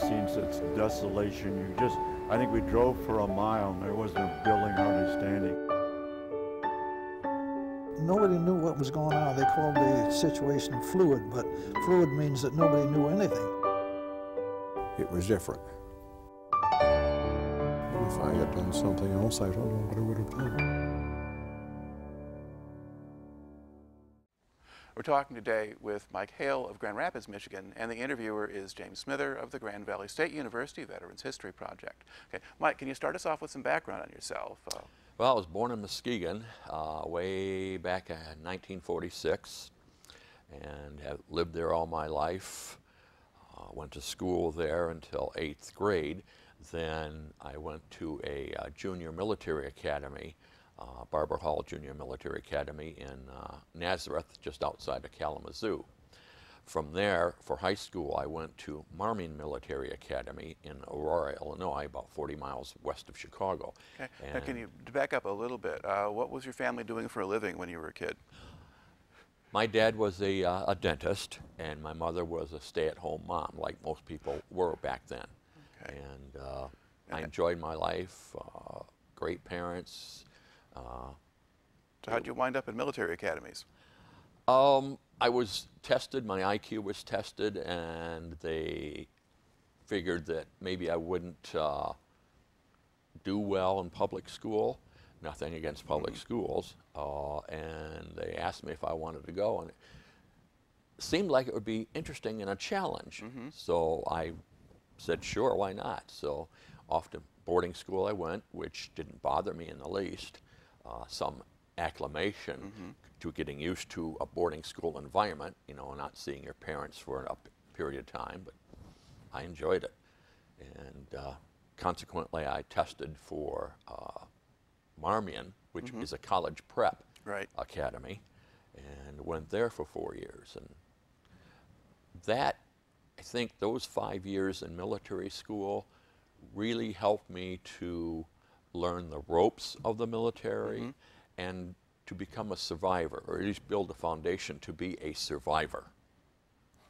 seen such desolation. You just, I think we drove for a mile and there wasn't a building hardly standing. Nobody knew what was going on. They called the situation fluid, but fluid means that nobody knew anything. It was different. If I had done something else, I don't know what I would have done. Talking today with Mike Hale of Grand Rapids, Michigan, and the interviewer is James Smither of the Grand Valley State University Veterans History Project. Okay, Mike, can you start us off with some background on yourself? Uh, well, I was born in Muskegon uh, way back in 1946 and have lived there all my life. Uh, went to school there until eighth grade. Then I went to a uh, junior military academy uh, Barbour Hall Junior Military Academy in uh, Nazareth, just outside of Kalamazoo. From there, for high school, I went to Marmion Military Academy in Aurora, Illinois, about 40 miles west of Chicago. Okay. Now, can you back up a little bit? Uh, what was your family doing for a living when you were a kid? My dad was a, uh, a dentist, and my mother was a stay-at-home mom, like most people were back then. Okay. And uh, I enjoyed my life. Uh, great parents, uh, so how did you wind up in military academies? Um, I was tested, my IQ was tested, and they figured that maybe I wouldn't uh, do well in public school. Nothing against public mm -hmm. schools. Uh, and they asked me if I wanted to go, and it seemed like it would be interesting and a challenge. Mm -hmm. So I said, sure, why not? So off to boarding school I went, which didn't bother me in the least uh, some acclimation mm -hmm. to getting used to a boarding school environment, you know, not seeing your parents for a period of time, but I enjoyed it. And uh, consequently, I tested for uh, Marmion, which mm -hmm. is a college prep right. academy, and went there for four years. And that, I think those five years in military school really helped me to learn the ropes of the military mm -hmm. and to become a survivor, or at least build a foundation to be a survivor.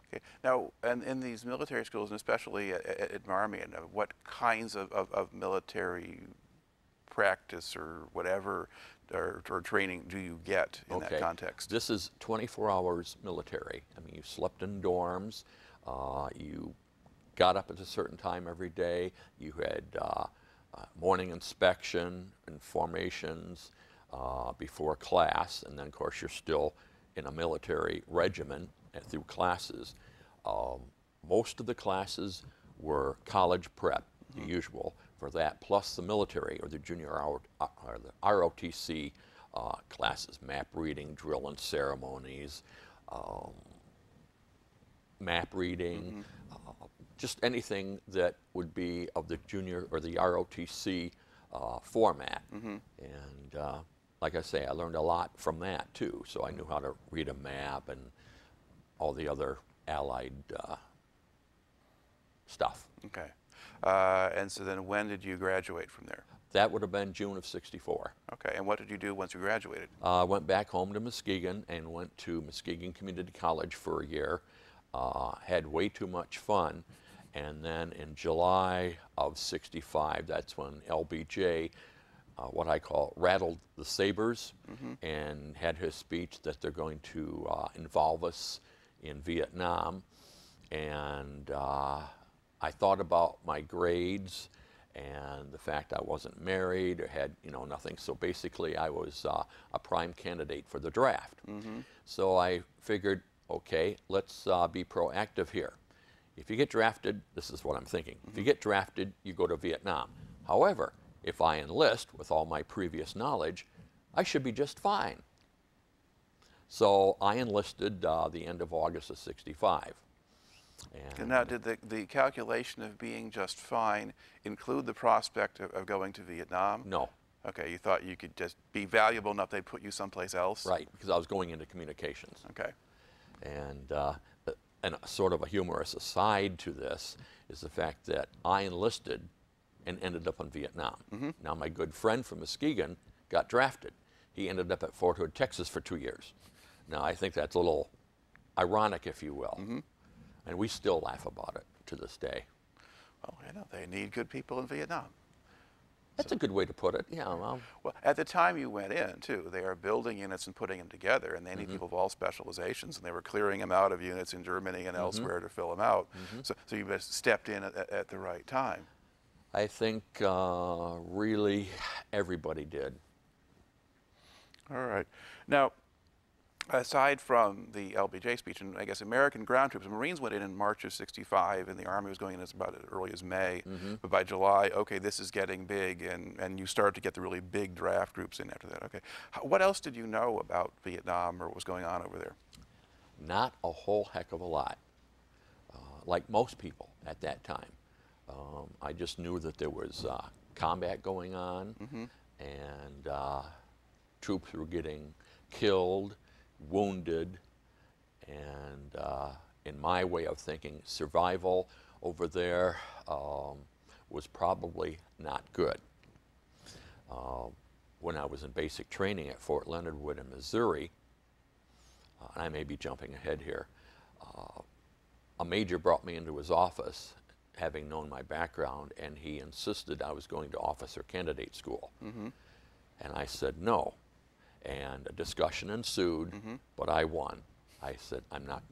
Okay. Now, and in these military schools, and especially at, at Marmion, uh, what kinds of, of, of, military practice or whatever or, or, training do you get in okay. that context? This is 24 hours military. I mean, you slept in dorms, uh, you got up at a certain time every day, you had uh, uh, morning inspection and formations uh, before class, and then of course you're still in a military regimen and through classes. Um, most of the classes were college prep, mm -hmm. the usual for that, plus the military or the junior or the ROTC uh, classes, map reading, drill and ceremonies, um, map reading, mm -hmm just anything that would be of the junior or the ROTC uh, format. Mm -hmm. And uh, like I say, I learned a lot from that too. So I knew how to read a map and all the other allied uh, stuff. Okay. Uh, and so then when did you graduate from there? That would have been June of 64. Okay, and what did you do once you graduated? I uh, went back home to Muskegon and went to Muskegon Community College for a year. Uh, had way too much fun and then in July of 65, that's when LBJ, uh, what I call rattled the sabers mm -hmm. and had his speech that they're going to uh, involve us in Vietnam. And uh, I thought about my grades and the fact I wasn't married or had, you know, nothing. So basically I was uh, a prime candidate for the draft. Mm -hmm. So I figured, okay, let's uh, be proactive here. If you get drafted, this is what I'm thinking. Mm -hmm. If you mm-hmm. get drafted, you go to Vietnam. However, if I enlist with all my previous knowledge, I should be just fine. So I enlisted uh, the end of August of 65. And now, did the, the calculation of being just fine include the prospect of, of going to Vietnam? No. Okay, you thought you could just be valuable enough they'd put you someplace else? Right, because I was going into communications. Okay. And uh, and sort of a humorous aside to this is the fact that I enlisted and ended up in Vietnam. Mm -hmm. Now, my good friend from Muskegon got drafted. He ended up at Fort Hood, Texas for two years. Now, I think that's a little ironic, if you will. Mm -hmm. And we still laugh about it to this day. Well, you know they need good people in Vietnam. That's a good way to put it. Yeah. Well, Well, at the time you went in, too, they are building units and putting them together, and they need mm-hmm. people of all specializations, and they were clearing them out of units in Germany and mm-hmm. elsewhere to fill them out. Mm-hmm. So, so you just stepped in at, at- at the right time. I think uh, really everybody did. All right. Now, aside from the LBJ speech, and I guess American ground troops, the Marines went in in March of 65, and the Army was going in as about as early as May. But by July, okay, this is getting big, and, and you start to get the really big draft groups in after that. Okay. How, what else did you know about Vietnam or what was going on over there? Not a whole heck of a lot, uh, like most people at that time. Um, I just knew that there was uh, combat going on, and uh, troops were getting killed, wounded, and uh, in my way of thinking, survival over there um, was probably not good. Uh, when I was in basic training at Fort Leonard Wood in Missouri, uh, and I may be jumping ahead here, uh, a major brought me into his office, having known my background, and he insisted I was going to officer candidate school. And I said no. And a discussion ensued, but I won. I said, I'm not,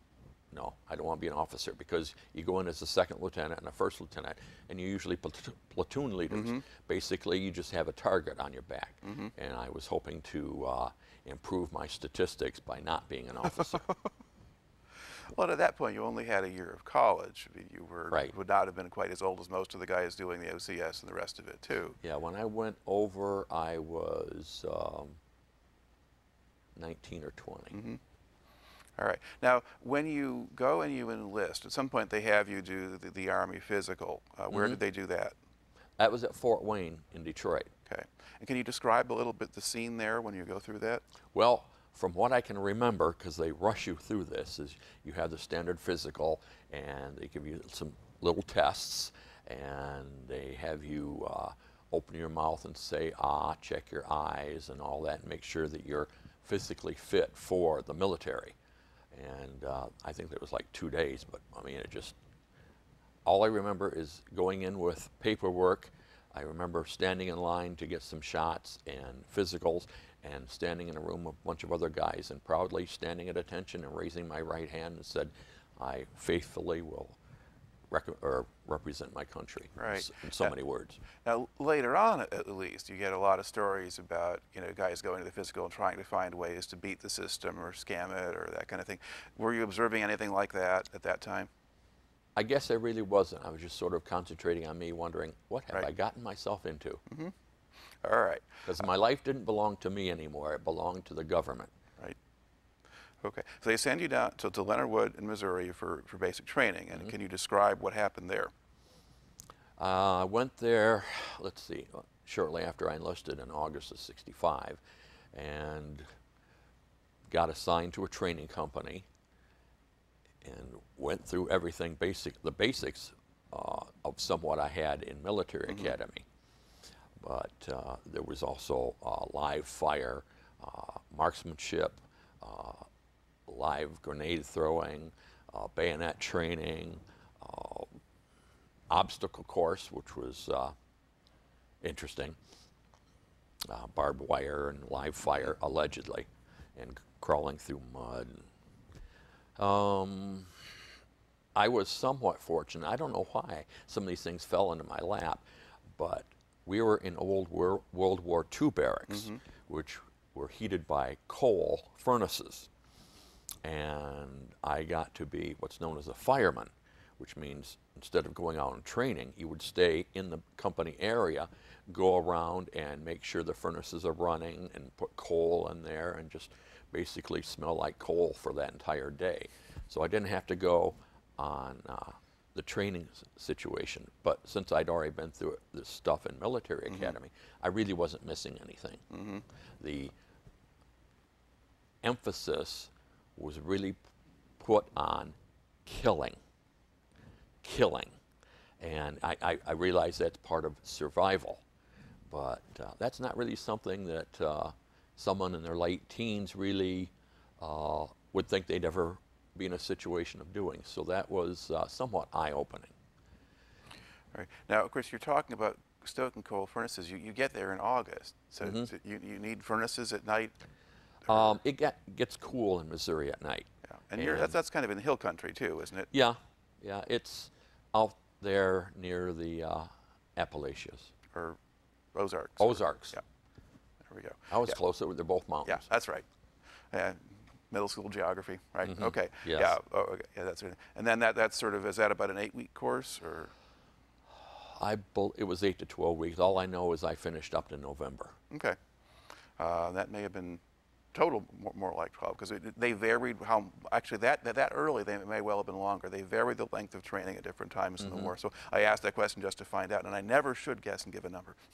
no, I don't want to be an officer because you go in as a second lieutenant and a first lieutenant, and you're usually plat- platoon leaders. Basically, you just have a target on your back. And I was hoping to uh, improve my statistics by not being an officer. Well, at that point, you only had a year of college. I mean, you were Right. would not have been quite as old as most of the guys doing the OCS and the rest of it, too. yeah, when I went over, I was um, 19 or 20. All right. Now, when you go and you enlist, at some point they have you do the, the Army physical. Uh, where did they do that? That was at Fort Wayne in Detroit. Okay. And can you describe a little bit the scene there when you go through that? Well, from what I can remember, because they rush you through this, is you have the standard physical, and they give you some little tests, and they have you uh, open your mouth and say ah, check your eyes, and all that, and make sure that you're physically fit for the military. And uh, I think it was like two days, but I mean, it just all I remember is going in with paperwork. I remember standing in line to get some shots and physicals and standing in a room with a bunch of other guys and proudly standing at attention and raising my right hand and said, I faithfully will or represent my country. Right. In so Uh, many words. Now, later on, at least, you get a lot of stories about you know guys going to the physical and trying to find ways to beat the system or scam it or that kind of thing. Were you observing anything like that at that time? I guess I really wasn't. I was just sort of concentrating on me, wondering, what have Right. I gotten myself into? All right. Because my life didn't belong to me anymore. It belonged to the government. Okay. So they send you down to, to Leonard Wood in Missouri for, for basic training. And can you describe what happened there? Uh, I went there, let's see, uh, shortly after I enlisted in August of 65 and got assigned to a training company and went through everything basic, the basics uh, of somewhat I had in military academy. But uh, there was also uh, live fire, uh, marksmanship, uh, live grenade throwing, uh, bayonet training, uh, obstacle course, which was uh, interesting. Uh, barbed wire and live fire, allegedly, and crawling through mud. Um, I was somewhat fortunate. I don't know why some of these things fell into my lap, but we were in old Wor- World War II barracks, which were heated by coal furnaces and I got to be what's known as a fireman, which means instead of going out and training, you would stay in the company area, go around and make sure the furnaces are running and put coal in there and just basically smell like coal for that entire day. So I didn't have to go on uh, the training s- situation. But since I'd already been through this stuff in military academy, I really wasn't missing anything. The emphasis was really put on killing. Killing. And I, I, I realize that's part of survival. But uh, that's not really something that uh, someone in their late teens really uh, would think they'd ever be in a situation of doing. So that was uh, somewhat eye opening. Right. Now, of course, you're talking about stoking coal furnaces. You, you get there in August, so, Mm-hmm. so you, you need furnaces at night. Um, it get, gets cool in Missouri at night. Yeah. And, you're, that's, that's kind of in the hill country too, isn't it? Yeah, yeah, it's out there near the uh, Appalachians, Or Ozarks. or- Ozarks. Yeah. There we go. I was yeah. close. They're both mountains. Yeah, that's right. And middle school geography, right? Mhm. Okay. Yes. Yeah. Oh, okay. Yeah, that's right. And then that that's sort of is that about an eight-week course or? I it was eight to twelve weeks. All I know is I finished up in November. Okay. Uh, that may have been total more, more like 12 because they varied how actually that, that that early they may well have been longer. They varied the length of training at different times in the war. So I asked that question just to find out, and I never should guess and give a number.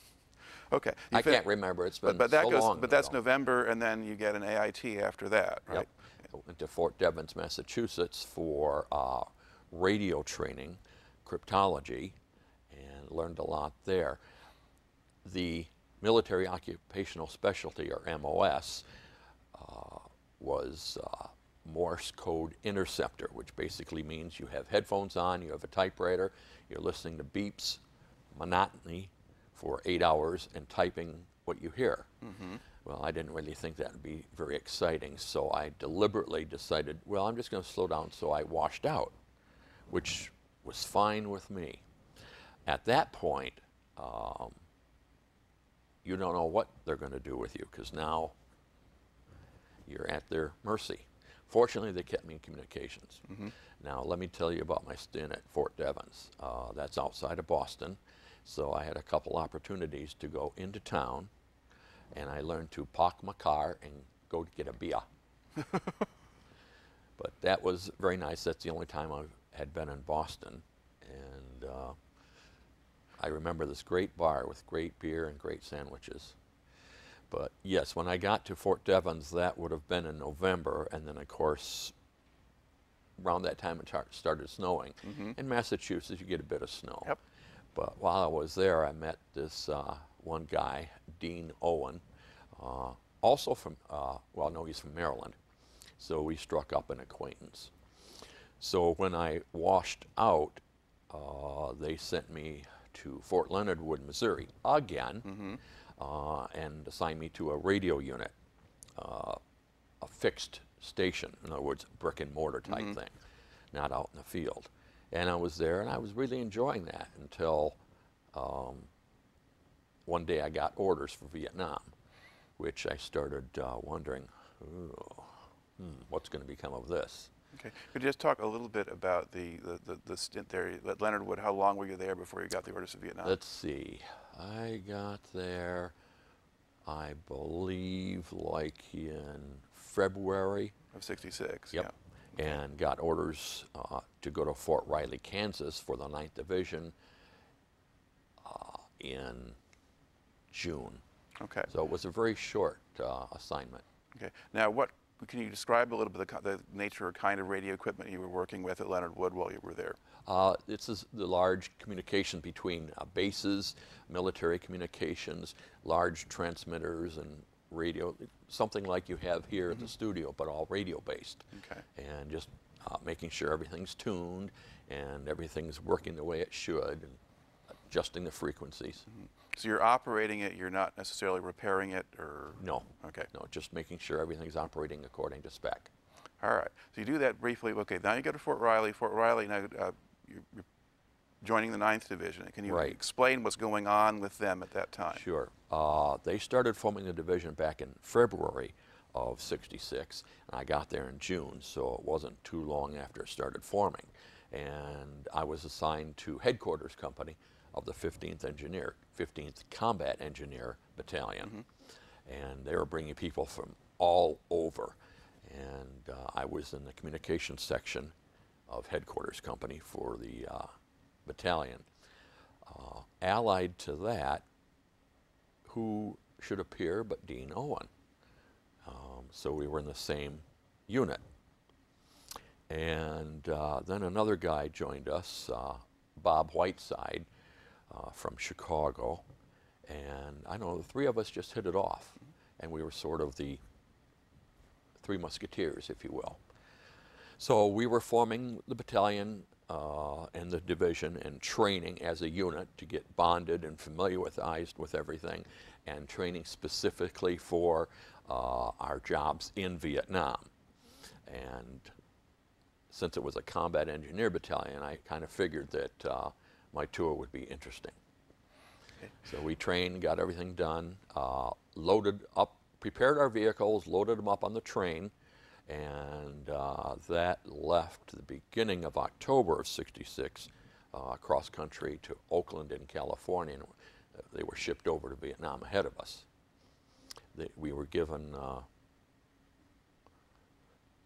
Okay. You I can't remember. It's been But, but that so goes. long But that's. November, and then you get an AIT after that, right? Yep. I went to Fort Devens, Massachusetts for uh, radio training, cryptology, and learned a lot there. The military occupational specialty, or MOS, was uh, Morse code interceptor, which basically means you have headphones on, you have a typewriter, you're listening to beeps, monotony for eight hours, and typing what you hear. Well, I didn't really think that would be very exciting, so I deliberately decided, well, I'm just going to slow down, so I washed out, which was fine with me. At that point, um, you don't know what they're going to do with you because now you're at their mercy. Fortunately, they kept me in communications. Now, let me tell you about my stint at Fort Devens. Uh, that's outside of Boston. So I had a couple opportunities to go into town, and I learned to park my car and go to get a beer. but that was very nice. That's the only time I had been in Boston. And uh, I remember this great bar with great beer and great sandwiches. But yes, when I got to Fort Devens, that would have been in November, and then of course, around that time it started snowing. In Massachusetts, you get a bit of snow. Yep. But while I was there, I met this uh, one guy, Dean Owen, uh, also from, uh, well, no, he's from Maryland. So we struck up an acquaintance. So when I washed out, uh, they sent me to Fort Leonard Wood, Missouri again, uh, and assigned me to a radio unit, uh, a fixed station, in other words, brick and mortar type thing, not out in the field. And I was there, and I was really enjoying that until um, one day I got orders for Vietnam, which I started uh, wondering, "Ooh, hmm, what's going to become of this? Okay. Could you just talk a little bit about the, the, the, the stint there at Leonard Wood? How long were you there before you got the orders to Vietnam? Let's see. I got there, I believe, like in February. of 66. Yep. And got orders uh, to go to Fort Riley, Kansas for the 9th Division uh, in June. Okay. So it was a very short uh, assignment. Okay. Now, what can you describe a little bit the, the nature or kind of radio equipment you were working with at Leonard Wood while you were there? Uh, this is the large communication between uh, bases, military communications, large transmitters and radio, something like you have here at the studio, but all radio based. Okay. And just uh, making sure everything's tuned and everything's working the way it should and adjusting the frequencies. So you're operating it. You're not necessarily repairing it, or No. Okay. No, just making sure everything's operating according to spec. All right. So you do that briefly. Okay. Now you go to Fort Riley. Fort Riley. Now uh, you're, you're joining the 9th Division. Can you Right. explain what's going on with them at that time? Sure. Uh, they started forming the division back in February of 66, and I got there in June, so it wasn't too long after it started forming. And I was assigned to headquarters company of the 15th Engineer, 15th Combat Engineer Battalion. And they were bringing people from all over. And uh, I was in the communications section of headquarters company for the uh, battalion. Uh, allied to that, who should appear but Dean Owen. Um, so we were in the same unit. And uh, then another guy joined us, uh, Bob Whiteside uh, from Chicago. And I know, the three of us just hit it off. And we were sort of the three musketeers, if you will. So we were forming the battalion uh, and the division and training as a unit to get bonded and familiarized with everything, and training specifically for uh, our jobs in Vietnam. And since it was a combat engineer battalion, I kind of figured that uh, my tour would be interesting. So we trained, got everything done, uh, loaded up, prepared our vehicles, loaded them up on the train, and uh, that left the beginning of October of 66 uh, cross country to Oakland in California. And they were shipped over to Vietnam ahead of us. They, we were given, uh,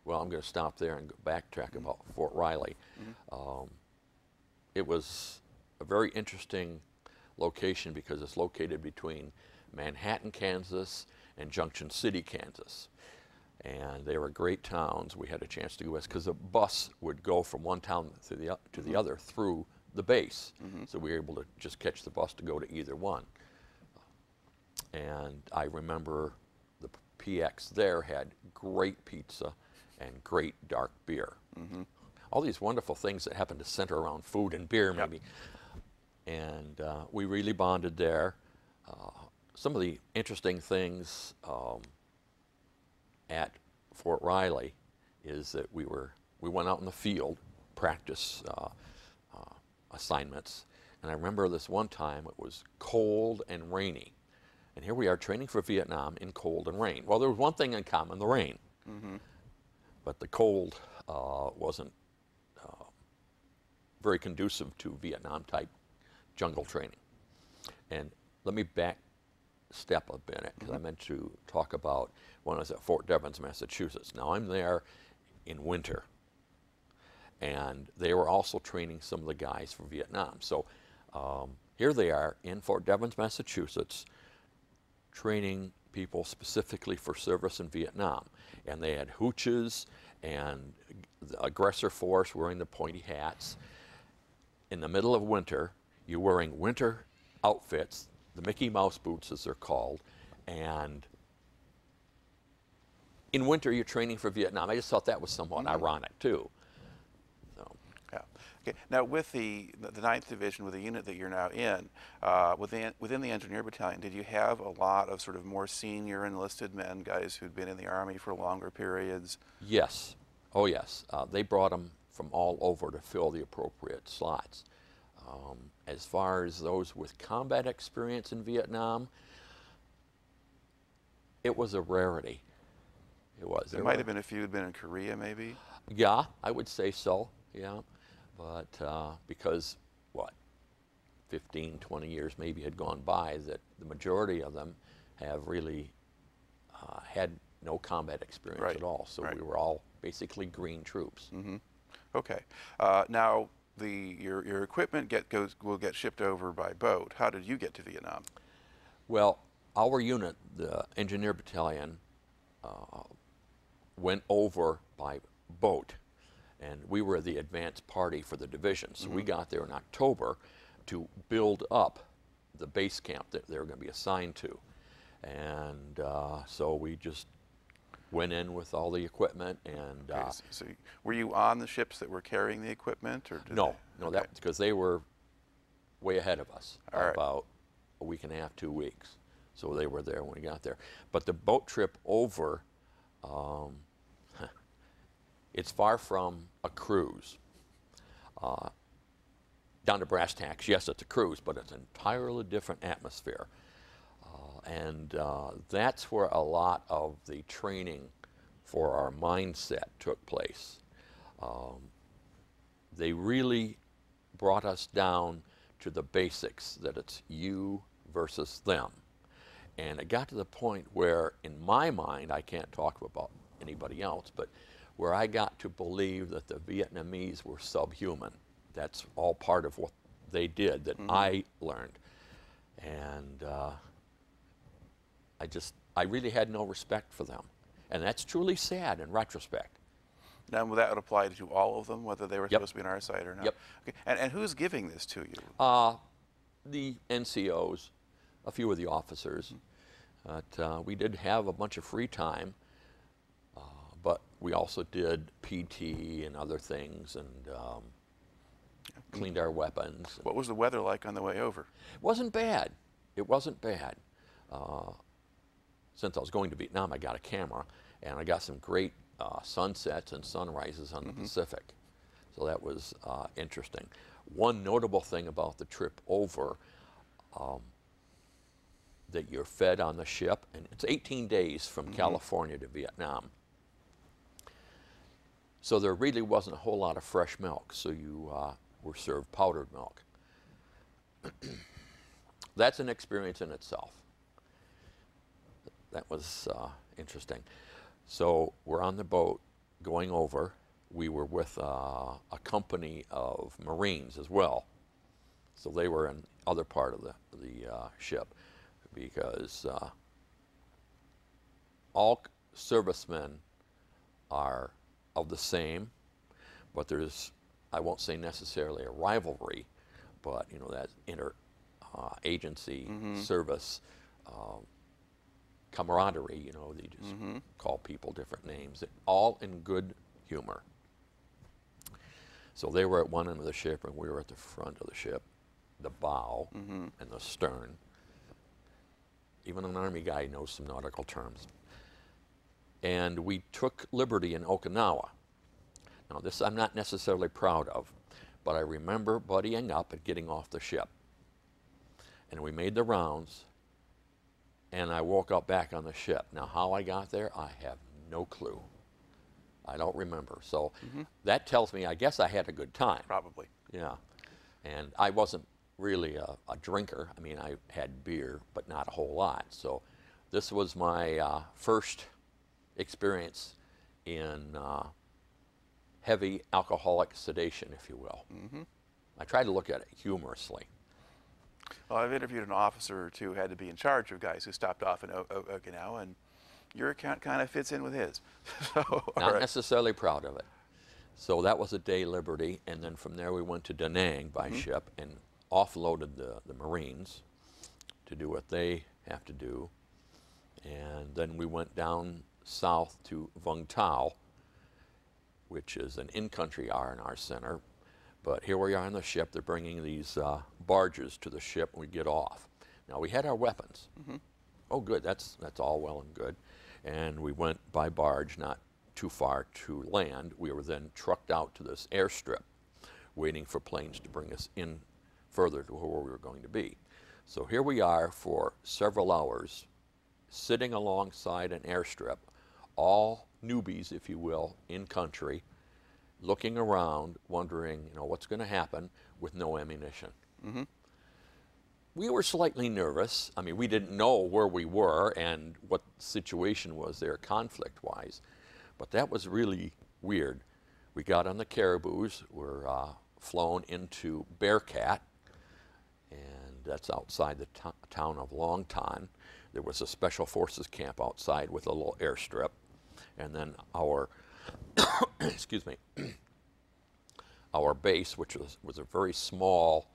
well, I'm going to stop there and go backtrack about Fort Riley. Um, it was a very interesting location because it's located between Manhattan, Kansas, and Junction City, Kansas. And they were great towns. We had a chance to go west because a bus would go from one town to the, to the other through the base. So we were able to just catch the bus to go to either one. And I remember the PX there had great pizza and great dark beer. All these wonderful things that happen to center around food and beer, Yep. maybe. And uh, we really bonded there. Uh, some of the interesting things um, at Fort Riley is that we were we went out in the field practice uh, uh, assignments, and I remember this one time it was cold and rainy, and here we are training for Vietnam in cold and rain. Well, there was one thing in common: the rain, but the cold uh, wasn't uh, very conducive to Vietnam type jungle training. And let me back step a minute because I meant to talk about when I was at Fort Devens, Massachusetts. Now I'm there in winter, and they were also training some of the guys for Vietnam. So um, here they are in Fort Devens, Massachusetts, training people specifically for service in Vietnam. And they had hooches and the aggressor force wearing the pointy hats. In the middle of winter, you're wearing winter outfits, the Mickey Mouse boots as they're called, and in winter you're training for Vietnam. I just thought that was somewhat ironic too. So, Yeah. Okay. Now, with the the Ninth Division, with the unit that you're now in, uh, within within the Engineer Battalion, did you have a lot of sort of more senior enlisted men, guys who'd been in the Army for longer periods? Yes. Oh, yes. Uh, they brought them from all over to fill the appropriate slots. Um, as far as those with combat experience in Vietnam, it was a rarity. It was. There might have been a few who'd been in Korea, maybe. Yeah, I would say so. Yeah, but uh, because what, 15, 20 years maybe had gone by, that the majority of them have really uh, had no combat experience Right, at all. So right. we were all basically green troops. Okay. Uh, now, the your your equipment get goes will get shipped over by boat. How did you get to Vietnam? Well, our unit, the engineer battalion, uh, went over by boat, and we were the advance party for the division. So we got there in October to build up the base camp that they were going to be assigned to, and uh, so we just went in with all the equipment and. Okay, Uh, s- so, were you on the ships that were carrying the equipment, or no, they- no, okay. that because they were way ahead of us All right. about a week and a half, two weeks. So they were there when we got there. But the boat trip over, um, it's far from a cruise. Uh, down to brass tacks, yes, it's a cruise, but it's an entirely different atmosphere. And uh, that's where a lot of the training for our mindset took place. Um, they really brought us down to the basics that it's you versus them. And it got to the point where, in my mind, I can't talk about anybody else, but where I got to believe that the Vietnamese were subhuman. That's all part of what they did that I learned. And uh, I just, I really had no respect for them. And that's truly sad in retrospect. Now, that would apply to all of them, whether they were Yep. supposed to be on our side or not? Yep. Okay. And, and who's giving this to you? Uh, the NCOs, a few of the officers. But uh, we did have a bunch of free time, uh, but we also did PT and other things. And um, cleaned our weapons. What was the weather like on the way over? It wasn't bad. It wasn't bad. Uh, since I was going to Vietnam, I got a camera, and I got some great uh, sunsets and sunrises on the Pacific. So that was uh, interesting. One notable thing about the trip over um, that you're fed on the ship, and it's 18 days from California to Vietnam. So there really wasn't a whole lot of fresh milk, so you uh, were served powdered milk. That's an experience in itself. That was uh, interesting. So we're on the boat going over. We were with uh, a company of Marines as well. So they were in other part of the, the uh, ship because uh, all servicemen are of the same, but there's, I won't say necessarily a rivalry, but you know that inter uh, agency service um, camaraderie. You know, they just mm-hmm. call people different names, all in good humor. So they were at one end of the ship, and we were at the front of the ship, the bow mm-hmm. and the stern. Even an army guy knows some nautical terms. And we took liberty in Okinawa. Now, this I'm not necessarily proud of, but I remember buddying up and getting off the ship. And we made the rounds, and I woke up back on the ship. Now, how I got there, I have no clue. I don't remember. So that tells me I guess I had a good time. Probably. Yeah. And I wasn't really a, a drinker. I mean, I had beer, but not a whole lot. So this was my uh, first experience in uh, heavy alcoholic sedation, if you will. Mm-hmm. I tried to look at it humorously. Well, I've interviewed an officer or two who had to be in charge of guys who stopped off in o- O- Okinawa, and your account kind of fits in with his. so, Not right. necessarily proud of it. So that was a day liberty, and then from there we went to Da Nang by mm-hmm. ship and offloaded the, the Marines to do what they have to do. And then we went down south to Vung Tau, which is an in-country R&R center. But here we are on the ship. They're bringing these uh, barges to the ship, and we get off. Now we had our weapons. Oh, good. That's that's all well and good. And we went by barge, not too far to land. We were then trucked out to this airstrip, waiting for planes to bring us in further to where we were going to be. So here we are for several hours, sitting alongside an airstrip, all newbies, if you will, in country, looking around, wondering, you know, what's going to happen with no ammunition. We were slightly nervous. I mean, we didn't know where we were and what the situation was there conflict-wise, but that was really weird. We got on the Caribous, were uh, flown into Bearcat, and that's outside the to- town of Long Thanh. There was a special forces camp outside with a little airstrip, and then our excuse me our base, which was, was a very small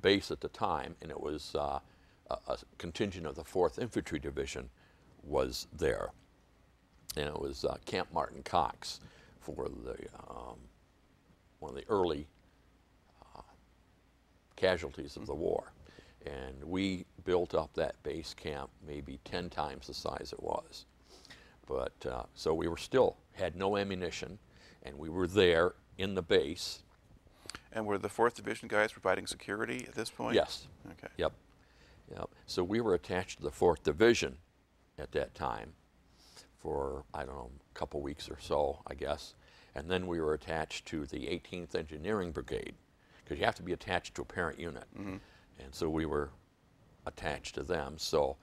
base at the time, and it was uh, a, a contingent of the 4th Infantry Division was there. And it was uh, Camp Martin Cox for the um, one of the early uh, casualties of the war. And we built up that base camp maybe 10 times the size it was. But uh, so we were still had no ammunition, and we were there in the base. And were the 4th Division guys providing security at this point? Yes. Okay. Yep. Yep. So we were attached to the 4th Division at that time for, I don't know, a couple weeks or so, I guess. And then we were attached to the 18th Engineering Brigade because you have to be attached to a parent unit. And so we were attached to them. So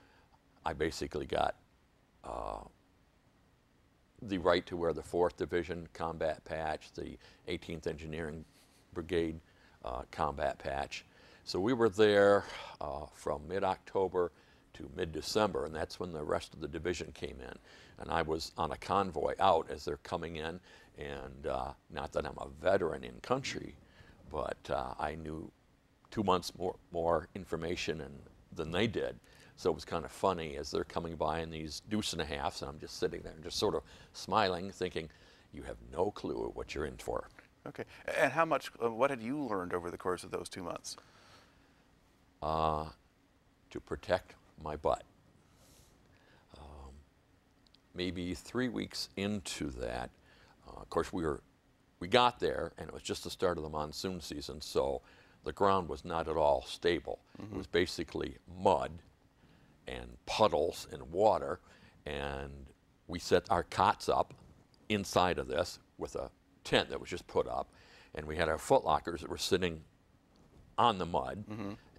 I basically got uh, the right to wear the 4th Division combat patch, the 18th Engineering Brigade uh, combat patch. So we were there uh, from mid-October to mid-December, and that's when the rest of the division came in. And I was on a convoy out as they're coming in, and uh, not that I'm a veteran in country, but uh, I knew two months more, more information and, than they did. So it was kind of funny as they're coming by in these deuce and a halves, and I'm just sitting there and just sort of smiling, thinking, you have no clue what you're in for. Okay. And how much, uh, what had you learned over the course of those two months? uh, to protect my butt. Um, maybe three weeks into that, uh, of course, we were we got there, and it was just the start of the monsoon season, so the ground was not at all stable. It was basically mud and puddles and water, and we set our cots up inside of this with a tent that was just put up, and we had our foot lockers that were sitting on the mud,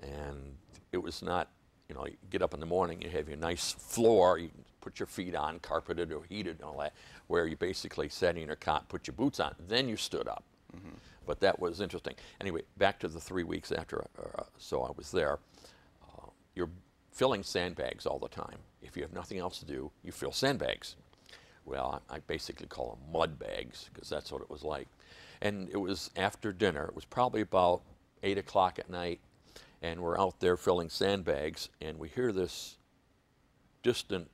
and it was not, you know, you get up in the morning, you have your nice floor, you put your feet on, carpeted or heated and all that, where you basically sat in your cot, put your boots on, then you stood up. But that was interesting. Anyway, back to the three weeks after, uh, so I was there. Uh, you're filling sandbags all the time. If you have nothing else to do, you fill sandbags. Well, I, I basically call them mud bags because that's what it was like. And it was after dinner. It was probably about eight o'clock at night, and we're out there filling sandbags, and we hear this distant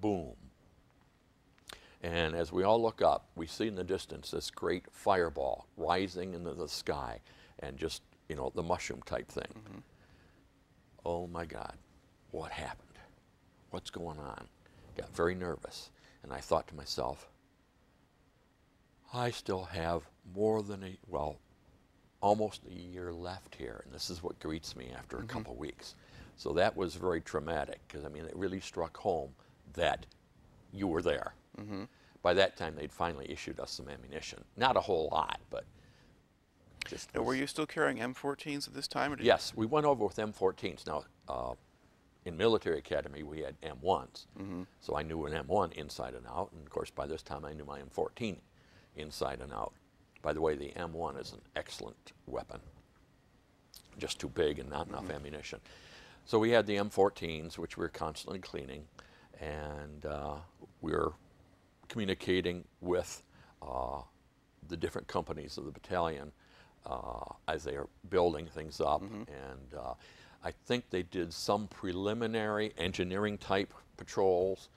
boom. And as we all look up, we see in the distance this great fireball rising into the sky, and just you know the mushroom type thing. Mm-hmm. Oh my God, what happened? What's going on? Got very nervous, and I thought to myself, I still have more than a, well, almost a year left here, and this is what greets me after a couple weeks. So that was very traumatic because, I mean, it really struck home that you were there. By that time, they'd finally issued us some ammunition. Not a whole lot, but just. Now, were you still carrying M14s at this time? Or did Yes, we went over with M14s. Now, uh, in military academy, we had M1s. So I knew an M1 inside and out. And of course, by this time, I knew my M14 inside and out. By the way, the M1 is an excellent weapon, just too big and not enough ammunition. So we had the M14s, which we were constantly cleaning, and uh, we were communicating with uh, the different companies of the battalion uh, as they are building things up. And uh, I think they did some preliminary engineering type patrols,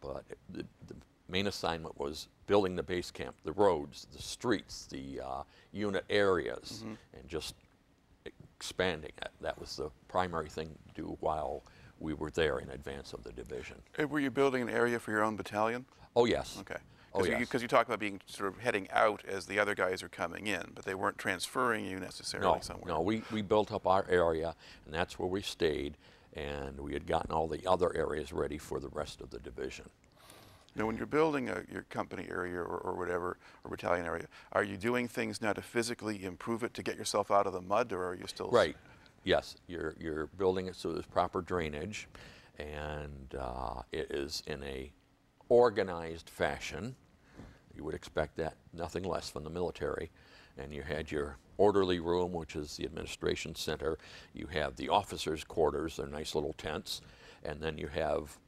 but the, the main assignment was building the base camp, the roads, the streets, the uh, unit areas, and just expanding it. That was the primary thing to do while we were there in advance of the division. Uh, Were you building an area for your own battalion? Oh, yes. Okay. Oh, Because yes. you, talk about being sort of heading out as the other guys are coming in, but they weren't transferring you necessarily No, somewhere. no, we, we built up our area, and that's where we stayed, and we had gotten all the other areas ready for the rest of the division. Now, when you're building a, your company area or, or whatever, or battalion area, are you doing things now to physically improve it to get yourself out of the mud, or are you still? Right. Yes, you're, you're building it so there's proper drainage, and uh, it is in a organized fashion. You would expect that, nothing less from the military. And you had your orderly room, which is the administration center. You have the officers' quarters, they're nice little tents. And then you have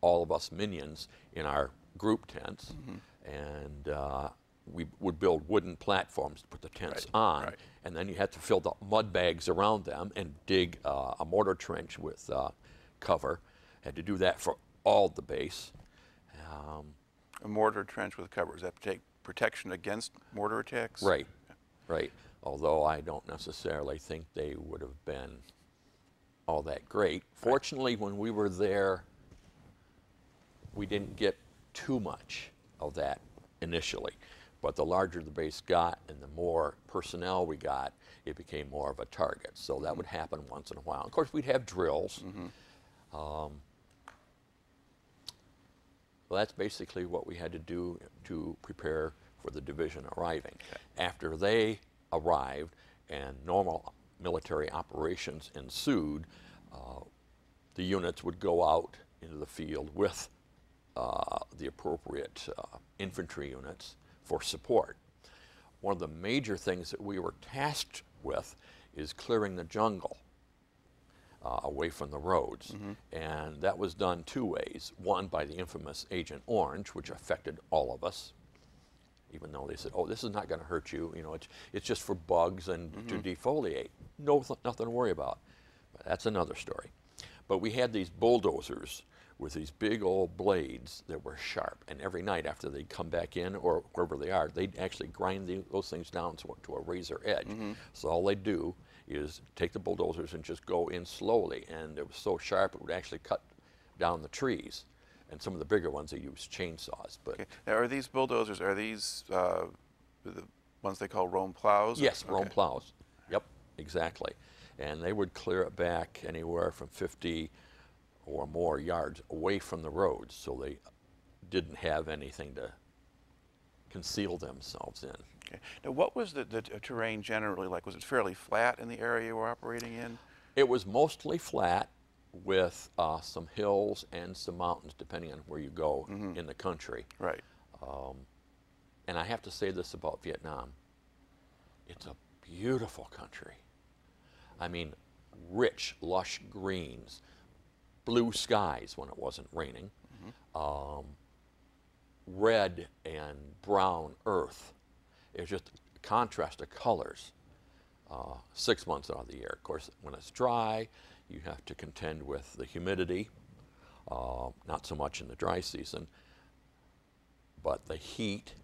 all of us minions in our group tents. And uh, we would build wooden platforms to put the tents Right, on. right. And then you had to fill the mud bags around them and dig uh, a mortar trench with uh, cover. Had to do that for all the base. Um, A mortar trench with cover. Does that take protection against mortar attacks? Right, right. Although I don't necessarily think they would have been all that great. Fortunately, when we were there, we didn't get too much of that initially. But the larger the base got and the more personnel we got, it became more of a target. So that would happen once in a while. Of course, we'd have drills. Um, well, that's basically what we had to do to prepare for the division arriving. After they arrived and normal military operations ensued, uh, the units would go out into the field with uh, the appropriate uh, infantry units for support. One of the major things that we were tasked with is clearing the jungle uh, away from the roads. Mm-hmm. And that was done two ways. One, by the infamous Agent Orange, which affected all of us, even though they said, oh, this is not going to hurt you. You know, it's, it's just for bugs and to mm-hmm. defoliate. No, th- nothing to worry about. But that's another story. But we had these bulldozers with these big old blades that were sharp. And every night after they'd come back in or wherever they are, they'd actually grind the, those things down to, to a razor edge. Mm-hmm. So all they'd do is take the bulldozers and just go in slowly. And it was so sharp it would actually cut down the trees. And some of the bigger ones, they used chainsaws. But Okay. Now, are these bulldozers, are these uh, the ones they call Rome plows? Yes, Rome plows. Yep, exactly. And they would clear it back anywhere from 50 or more yards away from the roads, so they didn't have anything to conceal themselves in. Okay. Now, what was the, the terrain generally like? Was it fairly flat in the area you were operating in? It was mostly flat with uh, some hills and some mountains, depending on where you go in the country. Right. And I have to say this about Vietnam it's a beautiful country. I mean, rich, lush greens, blue skies when it wasn't raining, um, red and brown earth. It's just a contrast of colors uh, six months out of the year. Of course, when it's dry, you have to contend with the humidity, uh, not so much in the dry season, but the heat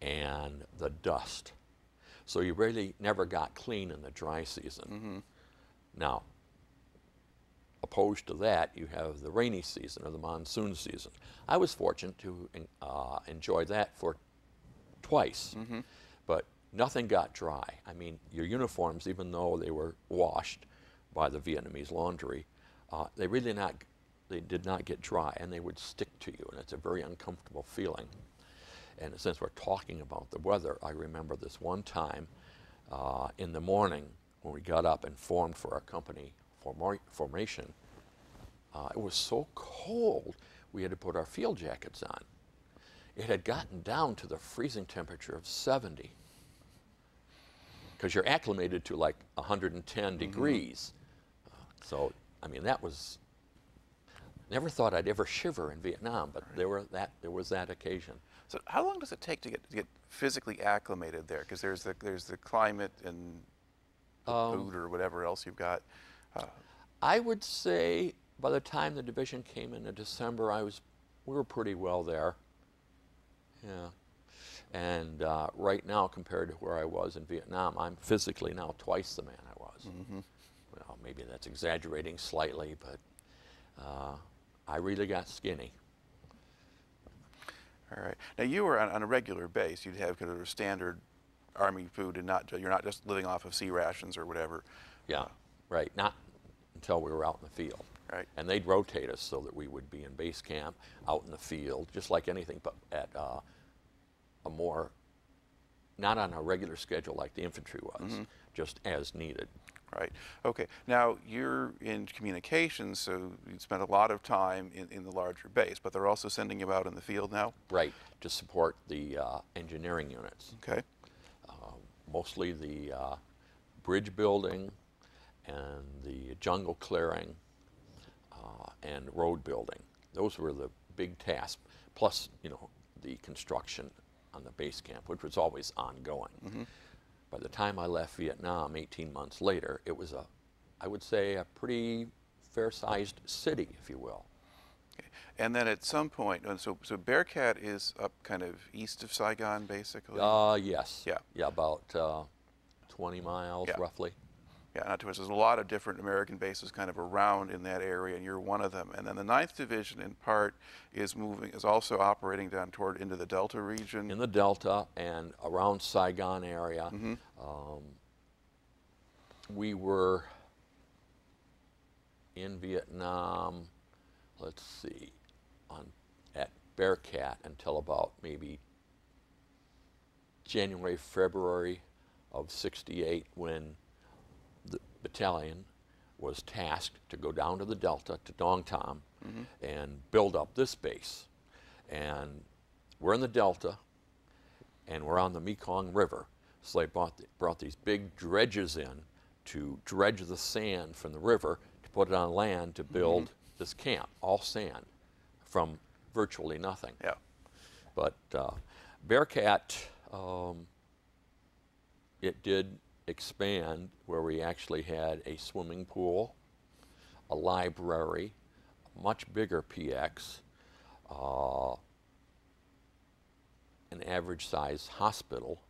and the dust. So you really never got clean in the dry season. Now, opposed to that, you have the rainy season or the monsoon season. I was fortunate to uh, enjoy that for twice, but nothing got dry. I mean, your uniforms, even though they were washed by the Vietnamese laundry, uh, they really not, they did not get dry, and they would stick to you, and it's a very uncomfortable feeling. And since we're talking about the weather, I remember this one time uh, in the morning when we got up and formed for our company forma- formation. Uh, it was so cold, we had to put our field jackets on. It had gotten down to the freezing temperature of 70 because you're acclimated to like 110 degrees. Uh, so, I mean, that was. Never thought I'd ever shiver in Vietnam, but there were that there was that occasion. So, how long does it take to get to get physically acclimated there? Because there's the there's the climate and the Um, food or whatever else you've got. Uh, I would say by the time the division came in in December, I was we were pretty well there. Yeah, and uh, right now, compared to where I was in Vietnam, I'm physically now twice the man I was. Well, maybe that's exaggerating slightly, but uh, I really got skinny. all right. Now, you were on, on a regular base. You'd have kind of a standard army food, and not you're not just living off of C rations or whatever. Yeah, right. Not until we were out in the field. Right. And they'd rotate us so that we would be in base camp, out in the field, just like anything, but at uh, a more, not on a regular schedule like the infantry was, just as needed. Right. Okay. Now you're in communications, so you spent a lot of time in, in the larger base, but they're also sending you out in the field now. Right, to support the uh, engineering units, Okay. mostly the uh, bridge building and the jungle clearing uh, and road building. Those were the big tasks, plus, you know, the construction on the base camp, which was always ongoing. By the time I left Vietnam 18 months later, it was a, I would say, a pretty fair-sized city, if you will. And then at some point, point, so so Bearcat is up kind of east of Saigon, basically. Uh, yes. Yeah. Yeah, about uh, 20 miles Yeah. roughly. Yeah, not too much. There's a lot of different American bases kind of around in that area, and you're one of them. And then the Ninth Division, in part, is moving, is also operating down toward into the Delta region. in the Delta and around Saigon area. Mm-hmm. Um, we were in Vietnam, let's see, on at Bearcat until about maybe January, February of 68 when battalion was tasked to go down to the Delta to Dong Tam and build up this base. And we're in the Delta and we're on the Mekong River. So they brought, brought these big dredges in to dredge the sand from the river to put it on land to build this camp, all sand from virtually nothing. Yeah. But uh, Bearcat, um, it did expand where we actually had a swimming pool, a library, a much bigger PX, uh, an average size hospital,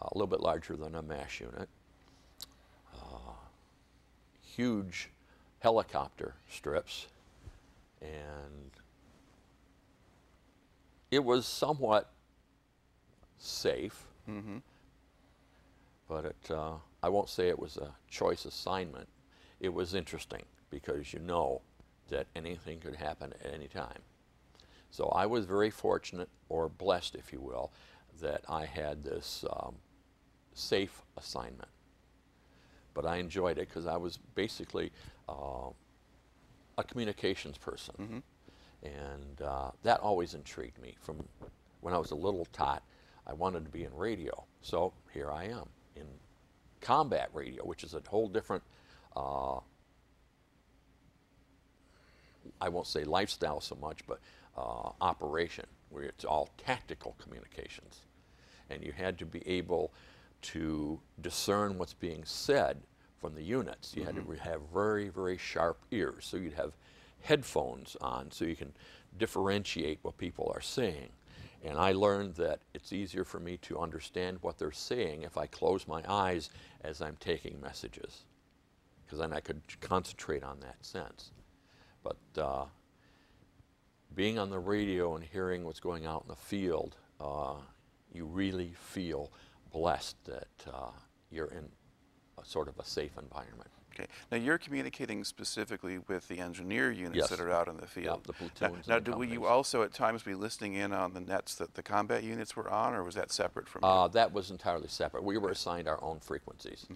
a little bit larger than a MASH unit, uh, huge helicopter strips, and it was somewhat safe, but it, uh, I won't say it was a choice assignment. It was interesting because you know that anything could happen at any time. So I was very fortunate, or blessed, if you will, that I had this um, safe assignment. But I enjoyed it because I was basically uh, a communications person. And uh, that always intrigued me. From when I was a little tot, I wanted to be in radio. So here I am in combat radio, which is a whole different, uh, I won't say lifestyle so much, but uh, operation, where it's all tactical communications. And you had to be able to discern what's being said from the units. You had to have very, very sharp ears. So you'd have headphones on so you can differentiate what people are saying. And I learned that it's easier for me to understand what they're saying if I close my eyes as I'm taking messages, because then I could concentrate on that sense. But uh, being on the radio and hearing what's going out in the field, uh, you really feel blessed that uh, you're in a sort of a safe environment. Okay. Now you're communicating specifically with the engineer units Yes. that are out in the field. the Now- platoons Now, the do we- you also at times be listening in on the nets that the combat units were on, or was that separate from? Uh, that was entirely separate. We were assigned our own frequencies.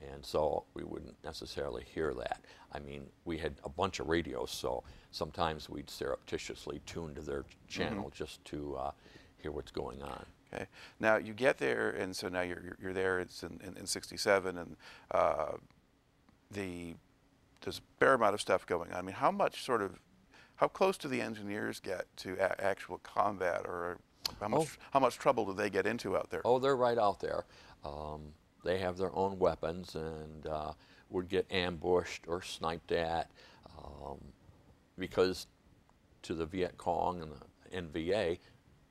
And so we wouldn't necessarily hear that. I mean, we had a bunch of radios, so sometimes we'd surreptitiously tune to their channel just to uh, hear what's going on. Okay. Now you get there, and so now you're you're- you're there. It's in, in, in '67, and uh, the there's a fair amount of stuff going on. I mean, how much sort of how close do the engineers get to a- actual combat, or how much Oh. how much trouble do they get into out there? Oh, they're right out there. Um, they have their own weapons and uh, would get ambushed or sniped at um, because to the Viet Cong and the NVA,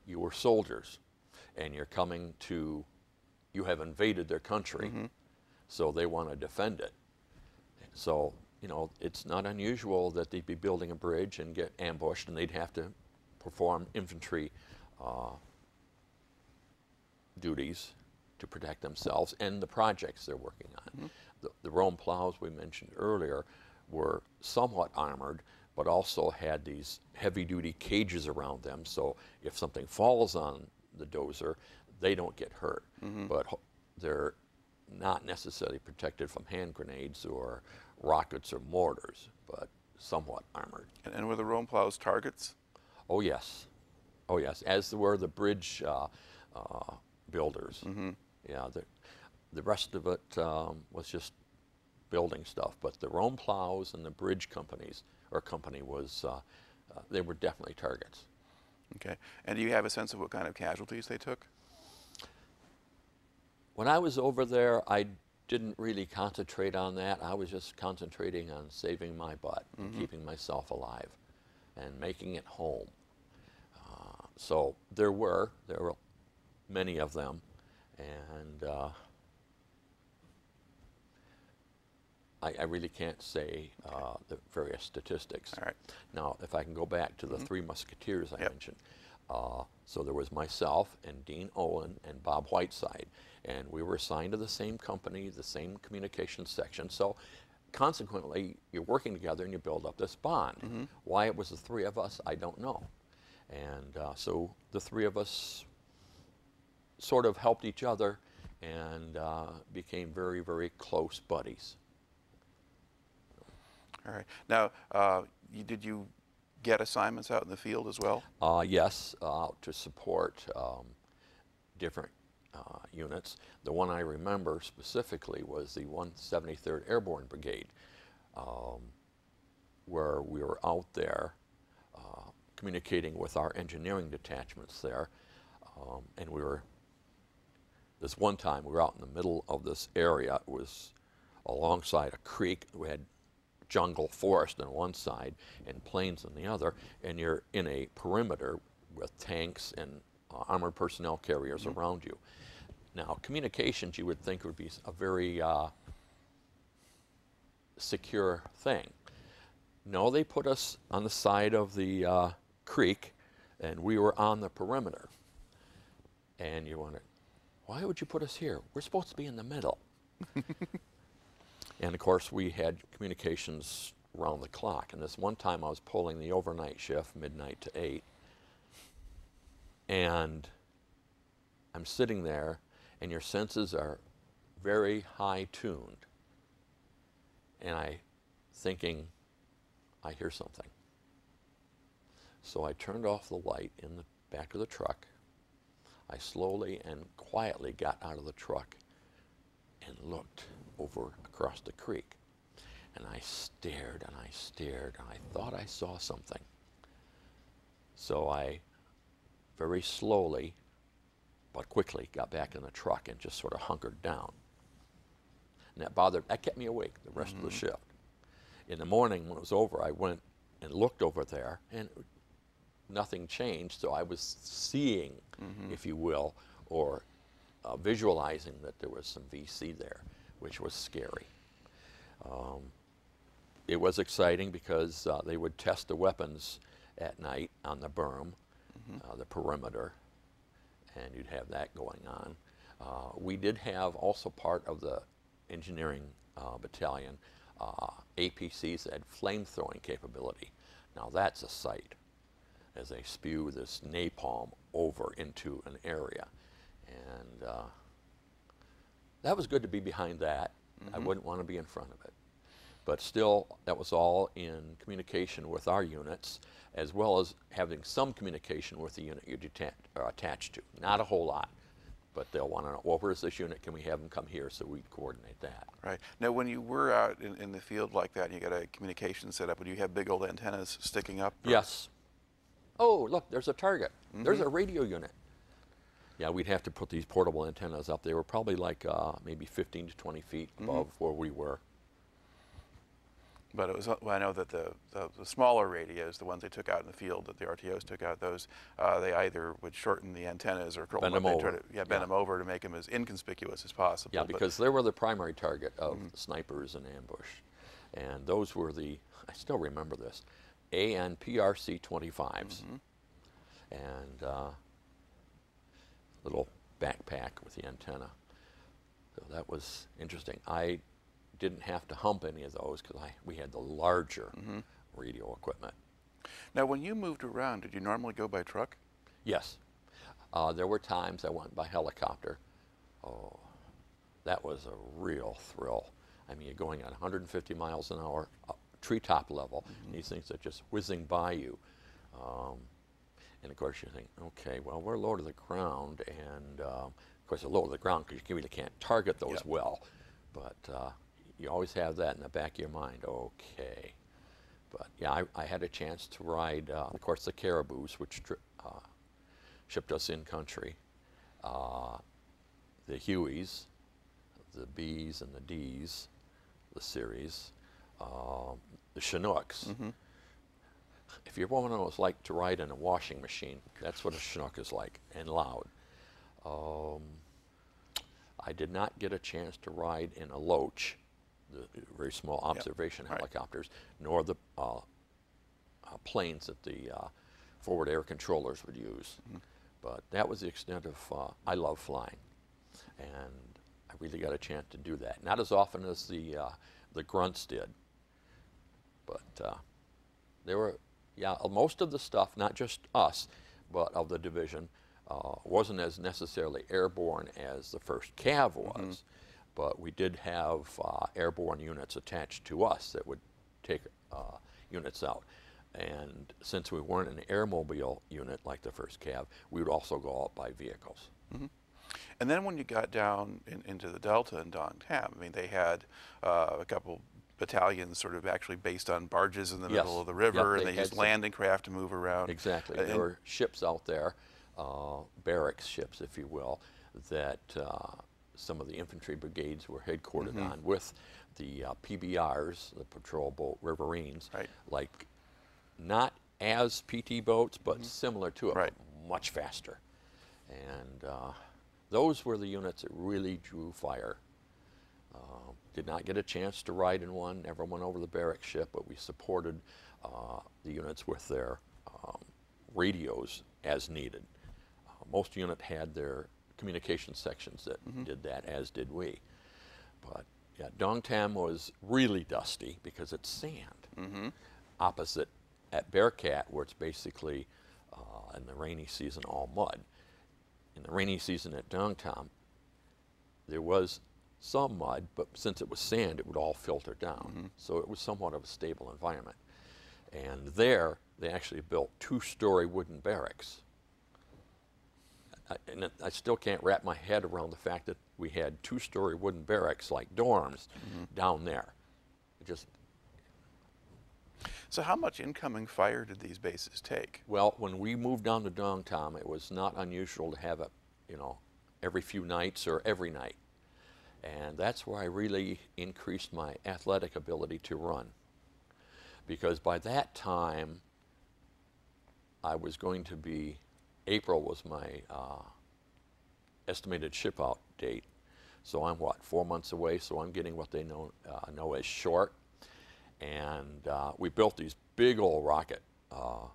you were soldiers and you're coming to, you have invaded their country, so they want to defend it. So, you know, it's not unusual that they'd be building a bridge and get ambushed and they'd have to perform infantry uh, duties to protect themselves and the projects they're working on. The, the Rome plows we mentioned earlier were somewhat armored, but also had these heavy duty cages around them. So if something falls on the dozer, they don't get hurt. But ho- they're not necessarily protected from hand grenades or rockets or mortars, but somewhat armored. And, and were the Rome plows targets? Oh yes, oh yes. As were the bridge uh, uh, builders. Yeah, the the rest of it um, was just building stuff. But the Rome plows and the bridge companies or company was uh, uh, they were definitely targets. Okay. And do you have a sense of what kind of casualties they took? When I was over there, I didn't really concentrate on that. I was just concentrating on saving my butt and keeping myself alive and making it home. Uh, so there were, there were many of them. And uh, I, I really can't say uh, the various statistics. All right. Now, if I can go back to the Three Musketeers I Yep. mentioned. Uh, so there was myself and Dean Owen and Bob Whiteside, and we were assigned to the same company, the same communications section. So consequently, you're working together and you build up this bond. Why it was the three of us, I don't know. And uh, so the three of us sort of helped each other and uh, became very, very close buddies. All right. Now, uh, you, did you get assignments out in the field as well? Uh, yes, uh, to support um, different uh, units. The one I remember specifically was the 173rd Airborne Brigade, um, where we were out there uh, communicating with our engineering detachments there. Um, and we were, this one time, we were out in the middle of this area. It was alongside a creek. We had jungle forest on one side and plains on the other, and you're in a perimeter with tanks and uh, armored personnel carriers around you. Now, communications you would think would be a very uh, secure thing. No, they put us on the side of the uh, creek, and we were on the perimeter. And you wonder, why would you put us here? We're supposed to be in the middle. and of course, we had communications round the clock. And this one time, I was pulling the overnight shift, midnight to eight, and I'm sitting there, and your senses are very high tuned. And I thinking, I hear something. So I turned off the light in the back of the truck. I slowly and quietly got out of the truck and looked over across the creek. And I stared and I stared and I thought I saw something. So I very slowly but quickly got back in the truck and just sort of hunkered down. And that bothered, that kept me awake the rest of the shift. In the morning when it was over, I went and looked over there and nothing changed. So I was seeing, if you will, or uh, visualizing that there was some VC there, which was scary. Um, it was exciting because uh, they would test the weapons at night on the berm, uh, the perimeter, and you'd have that going on. Uh, we did have also part of the engineering uh, battalion uh, APCs that had flame throwing capability. Now that's a sight as they spew this napalm over into an area. And uh, that was good to be behind that. I wouldn't want to be in front of it. But still, that was all in communication with our units, as well as having some communication with the unit you're are uh, attached to. Not a whole lot, but they'll want to know, well, where's this unit? Can we have them come here so we coordinate that? Right. Now, when you were out in, in the field like that and you got a communication set up, would you have big old antennas sticking up? or- Yes. Oh, look, there's a target. Mm-hmm. There's a radio unit. Yeah, we'd have to put these portable antennas up. They were probably like uh, maybe 15 to 20 feet mm-hmm. above where we were. But it was, well, I know that the, the, the smaller radios, the ones they took out in the field that the RTOs took out, those, uh, they either would shorten the antennas or curl Bend them them up. They try over. to, yeah, bend Yeah. them over to make them as inconspicuous as possible. Yeah, because they were the primary target of snipers and ambush. And those were the, I still remember this, ANPRC 25s. And uh, little backpack with the antenna. So that was interesting. I didn't have to hump any of those because we had the larger radio equipment. Now, when you moved around, did you normally go by truck? Yes. Uh, there were times I went by helicopter. Oh, that was a real thrill. I mean, you're going at 150 miles an hour, up treetop level, and these things are just whizzing by you. Um, and of course, you think, okay, well, we're low to the ground, and um, of course, they're low to the ground because you really can't target those Yep. well. But uh, you always have that in the back of your mind. Okay. But yeah, I, I had a chance to ride, uh, of course, the Caribous, which uh, shipped us in country, uh, the Hueys, the Bs and the Ds, the series, um, the Chinooks. If you want to know what it's like to ride in a washing machine, that's what a Chinook is like, and loud. Um, I did not get a chance to ride in a Loach, the very small observation right. helicopters, nor the uh, uh, planes that the uh, forward air controllers would use. But that was the extent of uh, I love flying, and I really got a chance to do that. Not as often as the uh, the grunts did, but uh, there were yeah most of the stuff, not just us, but of the division, uh, wasn't as necessarily airborne as the first Cav was. But we did have uh, airborne units attached to us that would take uh, units out. And since we weren't an airmobile unit like the first Cav, we would also go out by vehicles. And then when you got down in, into the Delta and Dong Tam, I mean, they had uh, a couple battalions sort of actually based on barges in the Yes. middle of the river, they and they had used landing craft to move around. Exactly. And- there were ships out there, uh, barracks ships, if you will, that uh, some of the infantry brigades were headquartered on with the uh, PBRs, the patrol boat Riverines, Right. like not as PT boats, but similar to it, Right. much faster. And uh, those were the units that really drew fire. Uh, did not get a chance to ride in one, never went over the barrack ship, but we supported uh, the units with their um, radios as needed. Uh, most unit had their communication sections that mm-hmm. did that, as did we. But yeah, Dongtam was really dusty because it's sand. Mm-hmm. Opposite at Bearcat, where it's basically uh, in the rainy season all mud. In the rainy season at Dongtam, there was some mud, but since it was sand, it would all filter down. Mm-hmm. So it was somewhat of a stable environment. And there, they actually built two-story wooden barracks. I, and I still can't wrap my head around the fact that we had two-story wooden barracks like dorms mm-hmm. down there. It just So how much incoming fire did these bases take? Well, when we moved down to Dongtam, it was not unusual to have it, you know, every few nights or every night. And that's where I really increased my athletic ability to run. Because by that time, I was going to be, April was my uh, estimated ship out date. So I'm what, four months away, so I'm getting what they know, uh, know as short. And uh, we built these big old rocket uh,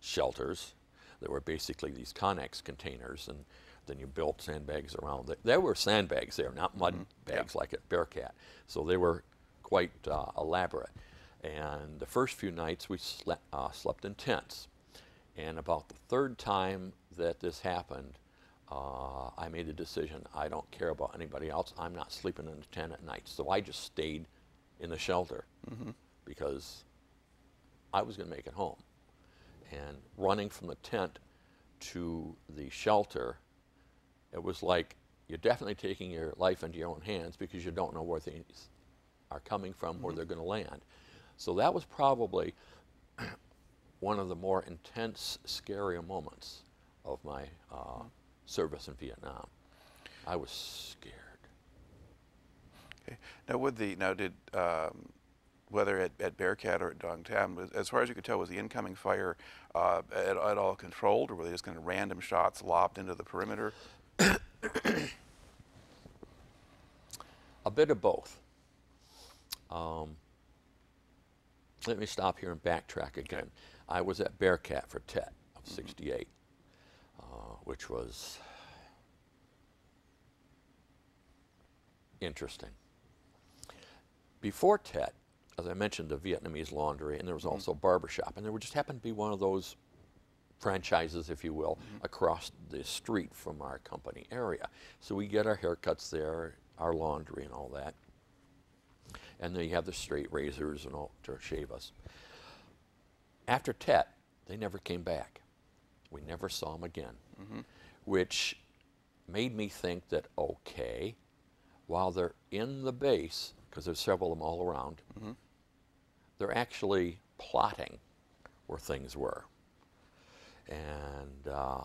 shelters that were basically these Connex containers, and then you built sandbags around it. There were sandbags there, not mud bags like at Bearcat. So they were quite uh, elaborate. And the first few nights we slept, uh, slept in tents. And about the third time that this happened, uh, I made the decision I don't care about anybody else. I'm not sleeping in a tent at night. So I just stayed in the shelter because I was going to make it home. And running from the tent to the shelter, it was like you're definitely taking your life into your own hands because you don't know where things are coming from, where they're going to land. So that was probably one of the more intense, scarier moments of my uh, service in Vietnam. I was scared. Okay. Now, would the now did um, whether at, at Bearcat or at Dongtam, was- as far as you could tell, was the incoming fire uh, at, at all controlled, or were they just kind of random shots lobbed into the perimeter? A bit of both. Um, let me stop here and backtrack again. I was at Bearcat for TET of mm-hmm. 68, uh, which was interesting. Before TET, as I mentioned, the Vietnamese laundry, and there was mm-hmm. also a barbershop, and there would just happened to be one of those franchises, if you will, mm-hmm. across the street from our company area. So we get our haircuts there, our laundry and all that. And then you have the straight razors and all to shave us. After TET, they never came back. We never saw them again, which made me think that, okay, while they're in the base, because there's several of them all around, they're actually plotting where things were. And uh,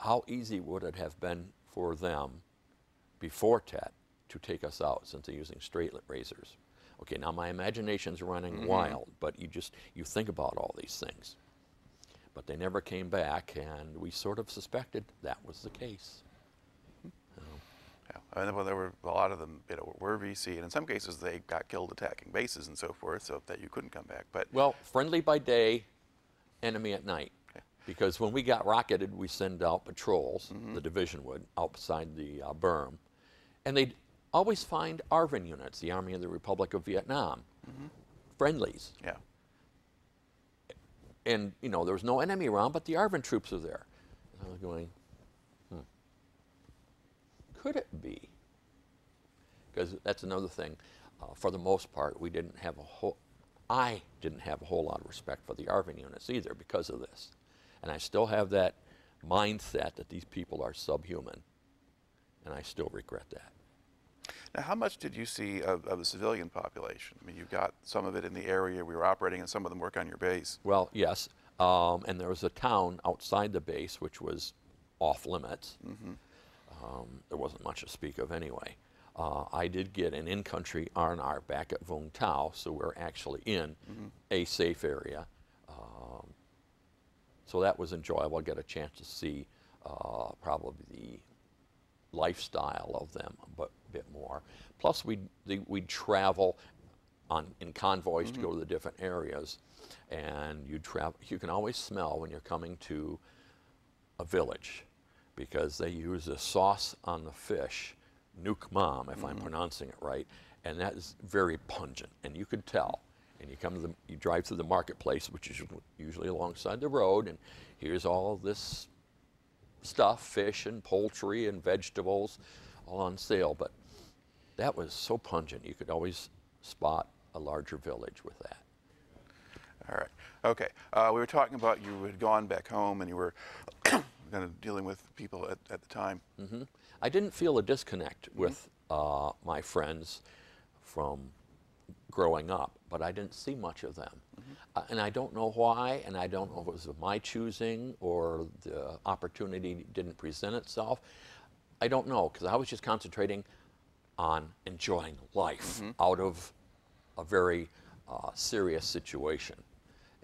how easy would it have been for them before TET to take us out since they're using straight razors? Okay, now my imagination's running wild, but you just you think about all these things. But they never came back, and we sort of suspected that was the case. Yeah, and well, there were a lot of them, you know, were VC, and in some cases they got killed attacking bases and so forth, so that you couldn't come back. But Well, friendly by day, enemy at night. Because when we got rocketed, we send out patrols, the division would, outside the uh, berm. And they'd always find ARVN units, the Army of the Republic of Vietnam, friendlies. yeah, And, you know, there was no enemy around, but the ARVN troops are there. And I was going, hmm, could it be? Because that's another thing. Uh, for the most part, we didn't have a whole, I didn't have a whole lot of respect for the ARVN units either because of this. And I still have that mindset that these people are subhuman. And I still regret that. Now, how much did you see of, of the civilian population? I mean, you've got some of it in the area we were operating, and some of them work on your base. Well, yes. Um, and there was a town outside the base which was off limits. Um, there wasn't much to speak of anyway. Uh, I did get an in-country R&R back at Vung Tau, so we're actually in a safe area. Um, so that was enjoyable. Get a chance to see uh, probably the lifestyle of them a bit, more. Plus, we'd, the, we'd travel on, in convoys to go mm-hmm. to the different areas, and you travel. You can always smell when you're coming to a village because they use a sauce on the fish, nuoc mam, if I'm mm-hmm. pronouncing it right, and that is very pungent, and you could tell. And you come to the, you drive through the marketplace, which is usually alongside the road, and here's all this stuff, fish and poultry and vegetables, all on sale. But that was so pungent, you could always spot a larger village with that. All right. Okay. Uh, we were talking about you had gone back home and you were kind of dealing with people at, at the time. hmm I didn't feel a disconnect with uh, my friends from growing up, but I didn't see much of them. Uh, and I don't know why, and I don't know if it was of my choosing or the opportunity didn't present itself. I don't know, because I was just concentrating on enjoying life out of a very uh, serious situation.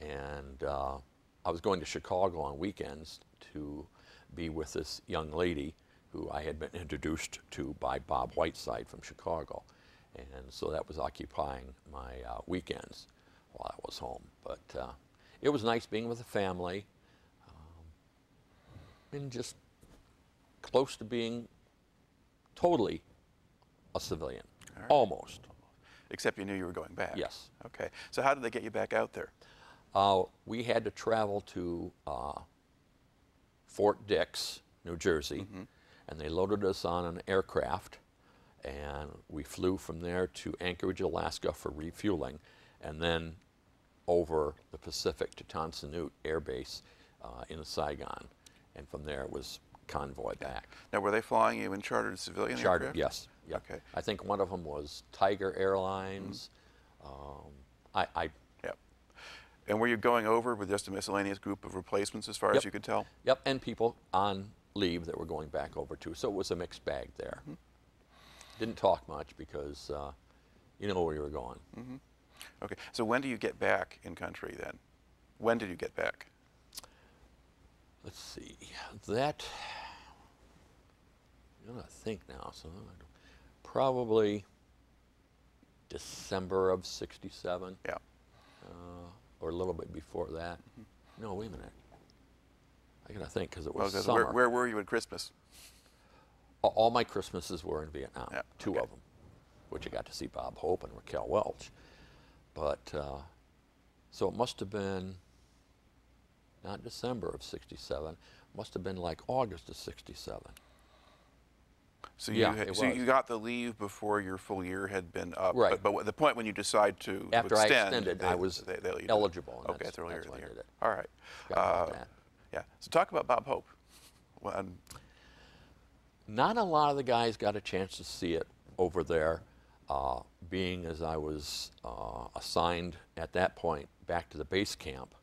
And uh, I was going to Chicago on weekends to be with this young lady who I had been introduced to by Bob Whiteside from Chicago. And so that was occupying my uh, weekends while I was home. But uh, it was nice being with the family um, and just close to being totally a civilian. Almost. Except you knew you were going back. Yes. Okay. So how did they get you back out there? Uh, we had to travel to uh, Fort Dix, New Jersey, and they loaded us on an aircraft, and we flew from there to Anchorage, Alaska for refueling, and then over the Pacific to Tan Air Base uh, in Saigon, and from there it was convoy back. Now, were they flying you in chartered civilian Chartered, aircraft? yes. Yep. Okay. I think one of them was Tiger Airlines. Um, I, I Yep. And were you going over with just a miscellaneous group of replacements as far as you could tell? Yep, and people on leave that were going back over too. So it was a mixed bag there. Didn't talk much because uh, you know where you were going. Okay. So when do you get back in country then? When did you get back? Let's see. That I'm gonna think now. So probably December of '67, Yeah. uh, or a little bit before that. No, wait a minute. I gotta think because it Well, summer. where, where were you at Christmas? All my Christmases were in Vietnam, Yeah, two okay. of them, which I got to see Bob Hope and Raquel Welch. But uh, so it must have been not December of '67, must have been like August of '67. So Yeah, you had, so was. you got the leave before your full year had been up. Right. But, but the point when you decide to, to After I extend, extended, they, I was they, they let you do it. eligible, and Okay, that's- that's earlier that's in the I year. did it. All right. Uh. Yeah. So talk about Bob Hope. Well, Not a lot of the guys got a chance to see it over there, uh, being as I was uh, assigned at that point back to the base camp.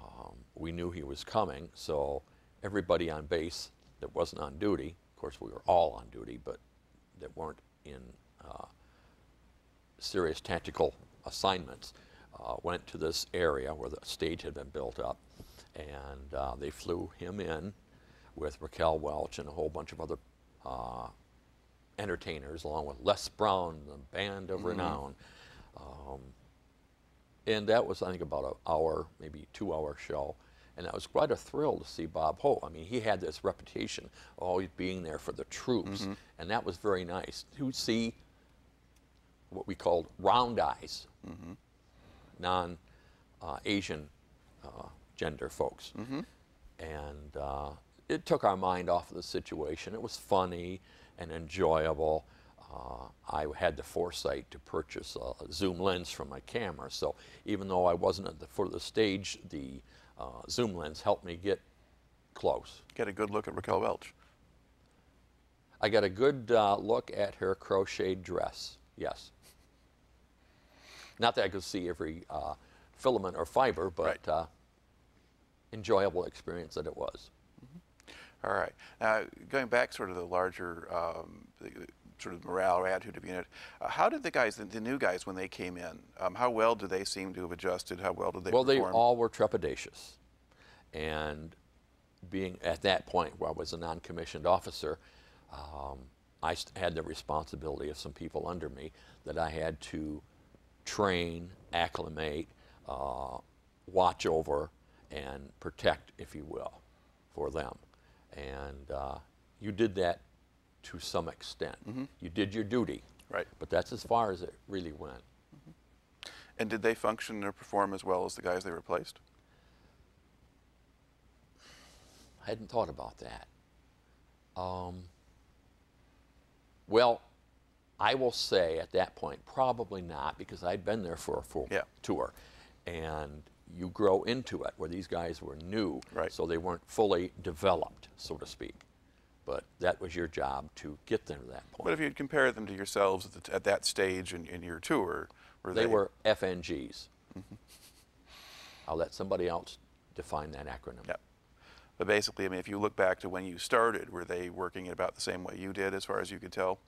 Um, we knew he was coming, so everybody on base that wasn't on duty, course we were all on duty, but that weren't in uh, serious tactical assignments, uh, went to this area where the stage had been built up, and uh, they flew him in with Raquel Welch and a whole bunch of other uh, entertainers, along with Les Brown, the band of renown. Um, and that was, I think, about an hour, maybe two-hour show. And that was quite a thrill to see Bob Hope. I mean, he had this reputation of always being there for the troops, and that was very nice to see what we called round eyes, non-Asian uh, gender folks. And uh, it took our mind off of the situation. It was funny and enjoyable. Uh, I had the foresight to purchase a zoom lens for my camera, so even though I wasn't at the foot of the stage, the uh, zoom lens helped me get close. get a good look at Raquel Welch. I got a good uh, look at her crocheted dress. Yes. Not that I could see every uh, filament or fiber, but Right. uh, enjoyable experience that it was. All right. Now, going back sort of the larger um, the sort of morale or attitude of unit, uh, how did the guys, the, the new guys, when they came in, um, how well do they seem to have adjusted? How well did they well, they all were trepidatious. And being at that point where I was a non-commissioned officer, um, I had the responsibility of some people under me that I had to train, acclimate, uh, watch over, and protect, if you will, for them. And uh, you did that to some extent. You did your duty. Right. But that's as far as it really went. and did they function or perform as well as the guys they replaced? I hadn't thought about that. Um, well, I will say at that point, probably not, because I'd been there for a full Yeah. tour. And you grow into it, where these guys were new, Right. so they weren't fully developed, so to speak. But that was your job to get them to that point. But if you'd compare them to yourselves at, the at that stage in, in your tour, were they they, were FNGs. I'll let somebody else define that acronym. Yeah. But basically, I mean, if you look back to when you started, were they working in about the same way you did, as far as you could tell?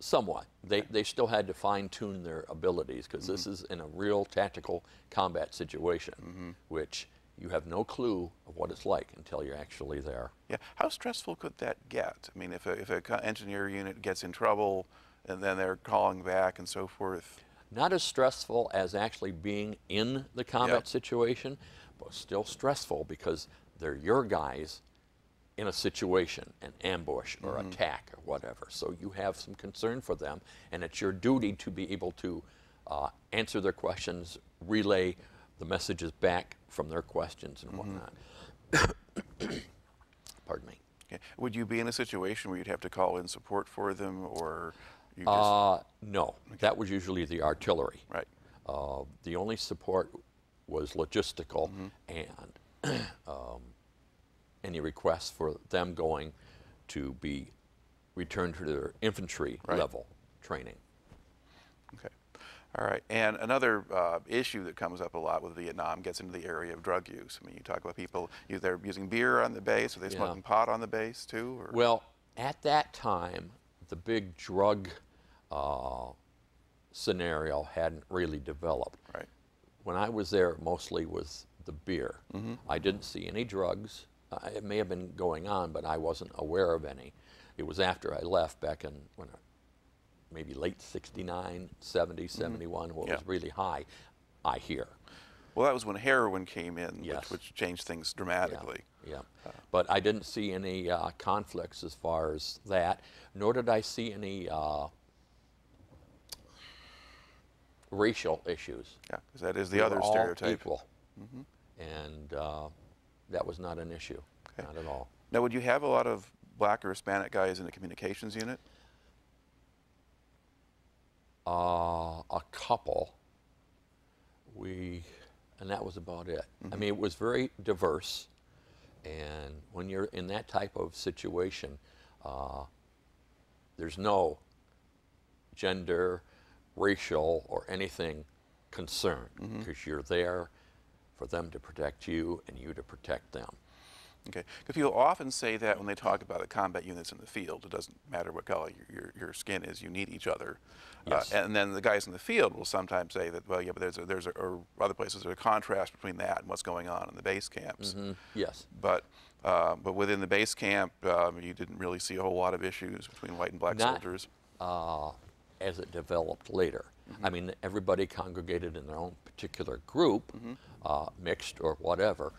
Somewhat. They, they still had to fine tune their abilities because this mm-hmm. is in a real tactical combat situation, mm-hmm. which you have no clue of what it's like until you're actually there. Yeah. How stressful could that get? I mean, if a, if a engineer unit gets in trouble, and then they're calling back and so forth. Not as stressful as actually being in the combat Yep. situation, but still stressful because they're your guys in a situation, an ambush or attack or whatever. So you have some concern for them, and it's your duty to be able to uh, answer their questions, relay the messages back from their questions and whatnot. Pardon me. Okay. Would you be in a situation where you'd have to call in support for them, or you just Uh, no, that was usually the artillery. right? Uh, the only support was logistical and um, any requests for them going to be returned to their infantry Right. level training. Okay. All right. And another uh, issue that comes up a lot with Vietnam gets into the area of drug use. I mean, you talk about people, they're using beer on the base, are they Yeah. smoking pot on the base too? Or? Well, at that time, the big drug uh, scenario hadn't really developed. Right. When I was there, mostly was the beer. I didn't see any drugs. Uh, it may have been going on, but I wasn't aware of any. It was after I left back in when I, maybe late 69, 70, 71, when Yeah. was really high, I hear. Well, that was when heroin came in, Yes. which, which changed things Yeah, dramatically. Yeah. But I didn't see any uh, conflicts as far as that, nor did I see any uh, racial issues. Yeah, because that is the They other stereotype. equal. And uh, that was not an issue, Okay. not at all. Now, would you have a lot of black or Hispanic guys in the communications unit? Uh, a couple. We, and that was about it. I mean, it was very diverse. And when you're in that type of situation, uh, there's no gender, racial, or anything concern because you're there for them to protect you and you to protect them. Okay, because people often say that when they talk about the combat units in the field, it doesn't matter what color your, your, your skin is, you need each other. Yes. Uh, and then the guys in the field will sometimes say that, well, yeah, but there's a, there's a, or other places there's a contrast between that and what's going on in the base camps. Mm, Yes. But uh, but within the base camp, um, you didn't really see a whole lot of issues between white and black Not- soldiers. uh, as it developed later. I mean, everybody congregated in their own particular group, uh, mixed or whatever,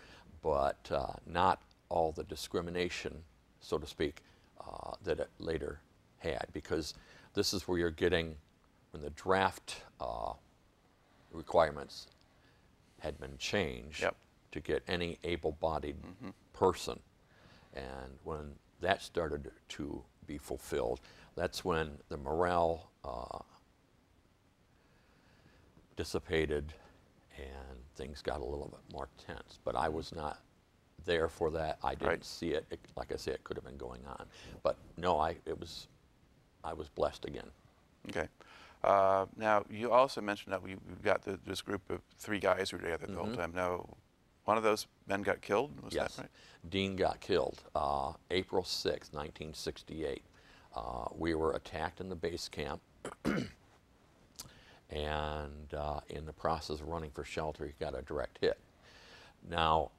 but uh, not all the discrimination, so to speak, uh, that it later had. Because this is where you're getting, when the draft uh, requirements had been changed Yep. to get any able-bodied person. And when that started to be fulfilled, that's when the morale uh, dissipated and things got a little bit more tense. But I was not there for that. I didn't Right. see it. it. Like I say, it could have been going on. But no, I it was I was blessed again. Okay. Uh, now, you also mentioned that we, we've got the, this group of three guys who were together the whole time. Now, one of those men got killed. Was yes. that right? Dean got killed uh, April 6, 1968. Uh, we were attacked in the base camp, and uh, in the process of running for shelter, he got a direct hit. Now,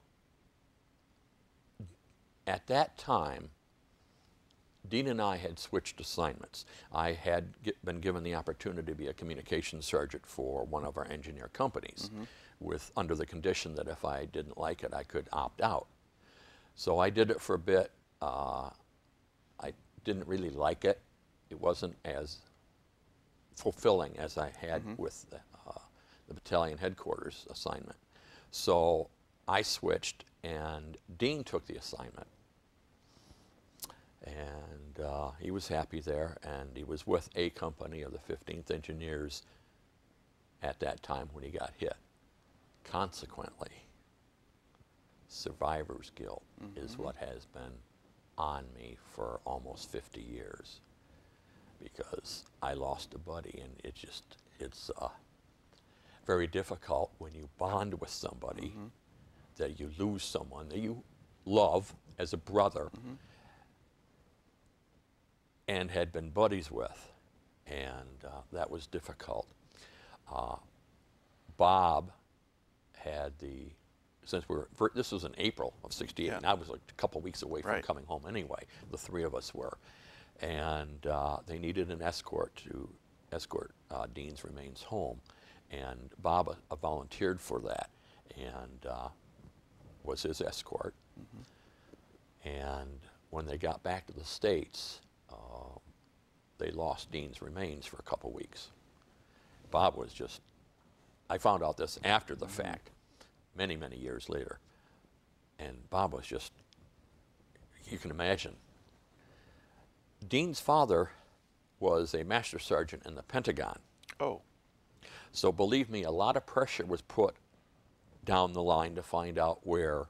at that time, Dean and I had switched assignments. I had get, been given the opportunity to be a communications sergeant for one of our engineer companies, with under the condition that if I didn't like it, I could opt out. So I did it for a bit. Uh, I didn't really like it. It wasn't as fulfilling as I had with the, uh, the battalion headquarters assignment. So I switched, and Dean took the assignment. And uh, he was happy there, and he was with a company of the 15th Engineers at that time when he got hit. Consequently, survivor's guilt is what has been on me for almost 50 years because I lost a buddy, and it just, it's uh, very difficult when you bond with somebody that you lose someone that you love as a brother and had been buddies with, and uh, that was difficult. Uh, Bob had the since we were for, this was in April of '68, Yeah. and I was like a couple weeks away from Right. coming home anyway. The three of us were, and uh, they needed an escort to escort uh, Dean's remains home, and Bob uh, volunteered for that, and uh, was his escort. And when they got back to the states, uh, they lost Dean's remains for a couple weeks. Bob was just. I found out this after the fact, many many years later, and Bob was just. You can imagine. Dean's father was a master sergeant in the Pentagon. Oh, So believe me, a lot of pressure was put down the line to find out where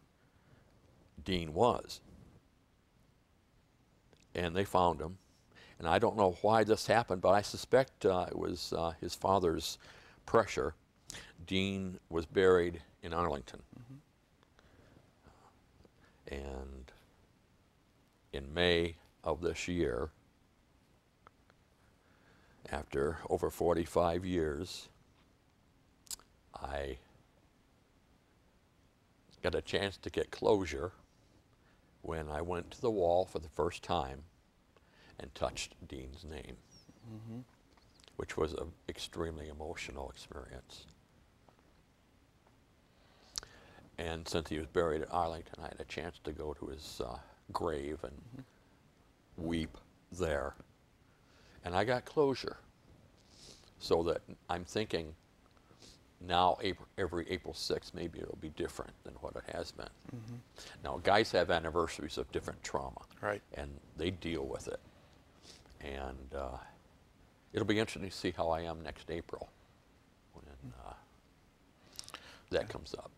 Dean was. And they found him. And I don't know why this happened, but I suspect uh, it was uh, his father's pressure. Dean was buried in Arlington. And in May of this year, after over 45 years, I got a chance to get closure when I went to the wall for the first time and touched Dean's name, which was an extremely emotional experience. And since he was buried at Arlington, I had a chance to go to his uh, grave and weep there. And I got closure. So that I'm thinking now April, every April 6th, maybe it'll be different than what it has been. Now, guys have anniversaries of different trauma. Right. And they deal with it. And uh, it'll be interesting to see how I am next April when uh, that comes up.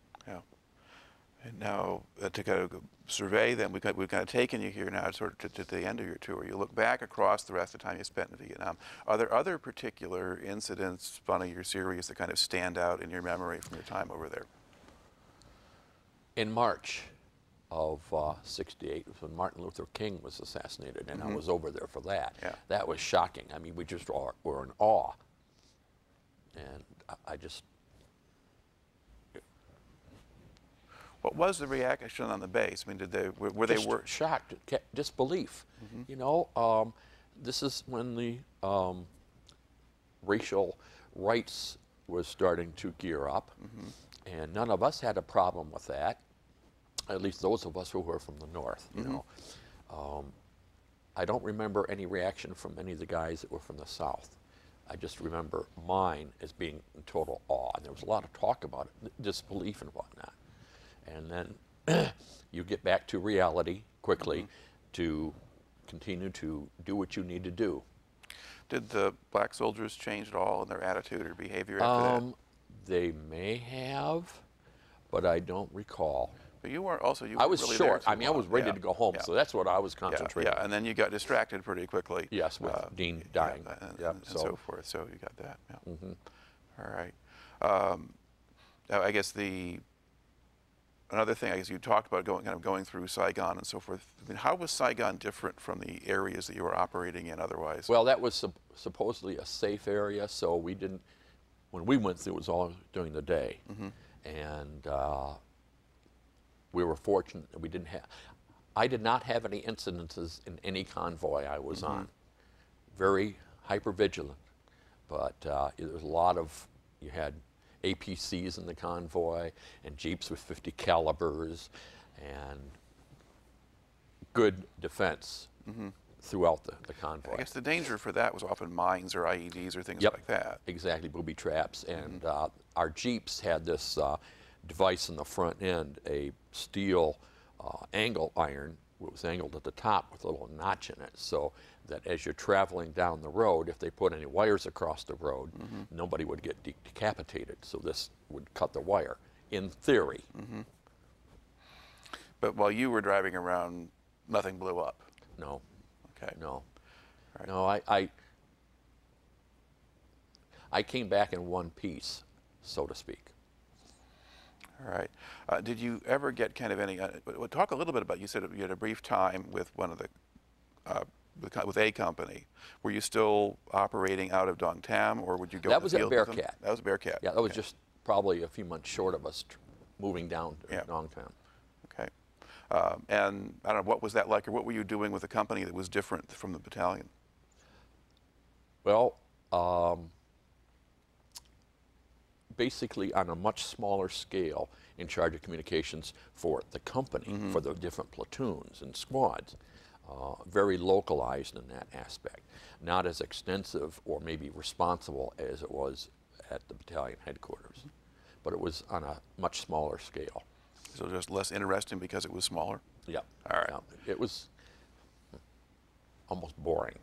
And now uh, to kind of survey them, we've, got, we've kind of taken you here now sort of to, to the end of your tour. You look back across the rest of the time you spent in Vietnam. Are there other particular incidents, of your series, that kind of stand out in your memory from your time over there? in March of uh, 68 was when Martin Luther King was assassinated, and I was over there for that. Yeah. That was shocking. I mean, we just were, were in awe. And I just, What was the reaction on the base? I mean, did they were, were they wor- shocked, disbelief. You know, um, this is when the um, racial rights was starting to gear up, and none of us had a problem with that. At least those of us who were from the north. You know, um, I don't remember any reaction from any of the guys that were from the south. I just remember mine as being in total awe. And there was a lot of talk about it, disbelief and whatnot. And then you get back to reality quickly to continue to do what you need to do. Did the black soldiers change at all in their attitude or behavior after that? Um, they may have, but I don't recall. But you weren't also you. I was really short. I mean, I was ready Yeah, to go home, yeah. so that's what I was concentrating. yeah, and then you got distracted pretty quickly. Yes, with uh, Dean yeah, dying. and, Yep, and so- so forth. So you got that. Yeah. All right. Um, I guess the another thing, I guess you talked about going, kind of going through Saigon and so forth. I mean, how was Saigon different from the areas that you were operating in otherwise? Well, that was sup- supposedly a safe area, so we didn't. When we went through, it was all during the day, and uh, we were fortunate that we didn't have. I did not have any incidences in any convoy I was on. Very hyper vigilant, but uh, there was a lot of. You had APCs in the convoy and jeeps with 50 calibers, and good defense throughout the, the convoy. I guess the danger for that was often mines or IEDs or things Yep. like that. Exactly, booby traps. And uh, our Jeeps had this uh, device in the front end, a steel uh, angle iron. It was angled at the top with a little notch in it, so that as you're traveling down the road, if they put any wires across the road, nobody would get de- decapitated. So this would cut the wire, in theory. But while you were driving around, nothing blew up. No, Okay. no. Right. No, I, I, I came back in one piece, so to speak. All right. Uh, did you ever get kind of any? Uh, talk a little bit about. You said you had a brief time with one of the, uh, with, a company. Were you still operating out of Dong Tam, or would you go? That was at field with them? Bearcat. That was Bearcat. Yeah, that was okay. just probably a few months short of us tr- moving down to Yeah. Long Thanh. Okay. Um, and I don't know what was that like, or what were you doing with the company that was different from the battalion? Well, um, basically on a much smaller scale, in charge of communications for the company, for the different platoons and squads. Uh, very localized in that aspect. Not as extensive or maybe responsible as it was at the battalion headquarters, but it was on a much smaller scale. So just less interesting because it was smaller. Yeah. All right. Yeah, It was almost boring.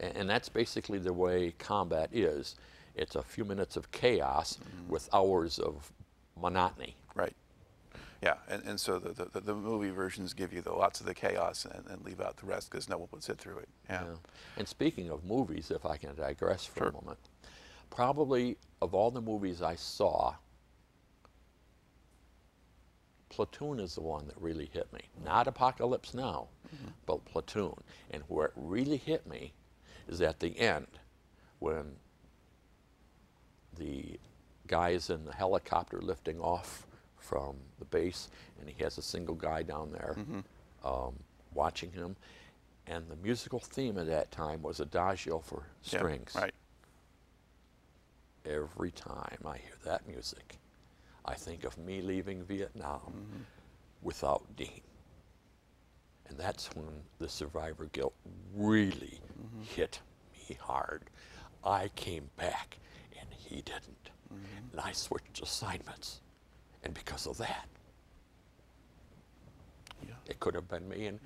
A- And, that's basically the way combat is. It's a few minutes of chaos Mm-hmm. with hours of monotony. Right. Yeah, and, and so the, the, the movie versions give you the, lots of the chaos and, and leave out the rest because no one would sit through it. Yeah. Yeah. And speaking of movies, if I can digress for Sure. a moment, probably of all the movies I saw, Platoon is the one that really hit me. Not Apocalypse Now, mm-hmm. but Platoon. And where it really hit me is at the end when the guy is in the helicopter lifting off from the base, and he has a single guy down there mm-hmm. um, watching him. And the musical theme at that time was Adagio for strings. Right. Every time I hear that music, I think of me leaving Vietnam mm-hmm. without Dean. And that's when the survivor guilt really mm-hmm. hit me hard. I came back and he didn't. And I switched assignments. And because of that, Yeah. it could have been me. And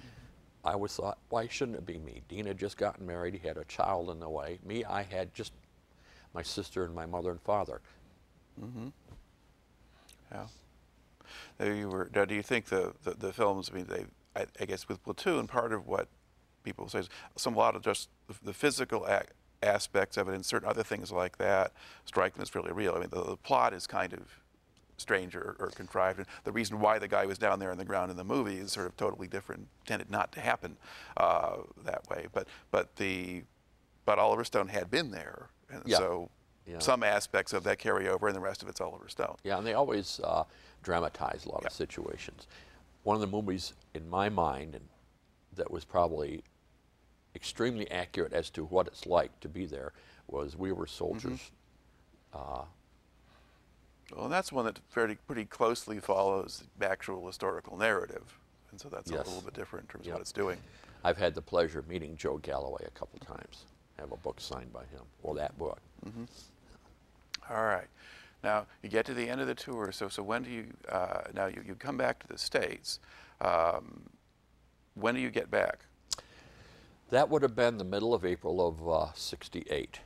I always thought, why shouldn't it be me? Dean had just gotten married. He had a child in the way. Me, I had just my sister and my mother and father. Mm-hmm. Yeah. Now you were. Now, do you think the, the, the films? I mean, they. I, I guess with Platoon, part of what people say is some a lot of just the, the physical ac- aspects of it, and certain other things like that strike them as really real. I mean, the, the plot is kind of strange or, or contrived, and the reason why the guy was down there on the ground in the movie is sort of totally different. Tended not to happen uh, that way, but but the but Oliver Stone had been there, and Yeah. so. Yeah. Some aspects of that carry over, and the rest of it's Oliver Stone. Yeah, and they always uh, dramatize a lot Yeah. of situations. One of the movies in my mind and that was probably extremely accurate as to what it's like to be there was We Were Soldiers. Well, and that's one that very pretty closely follows the actual historical narrative, and so that's Yes. a little bit different in terms Yep. of what it's doing. I've had the pleasure of meeting Joe Galloway a couple times. I Have a book signed by him, or that book. All right, now you get to the end of the tour. So, so when do you? Uh, now you, you come back to the states. Um, when do you get back? That would have been the middle of April of uh, 68.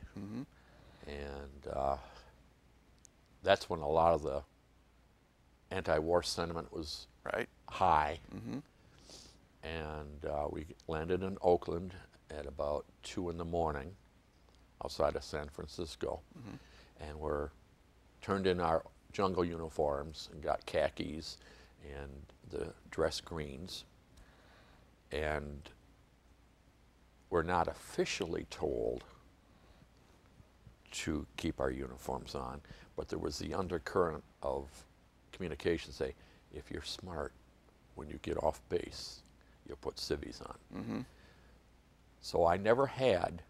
And uh, that's when a lot of the anti war sentiment was Right. high. And uh, we landed in Oakland at about 2 in the morning outside of San Francisco. And we're turned in our jungle uniforms and got khakis and the dress greens. And we're not officially told to keep our uniforms on, but there was the undercurrent of communication say, if you're smart, when you get off base, you'll put civvies on. So I never had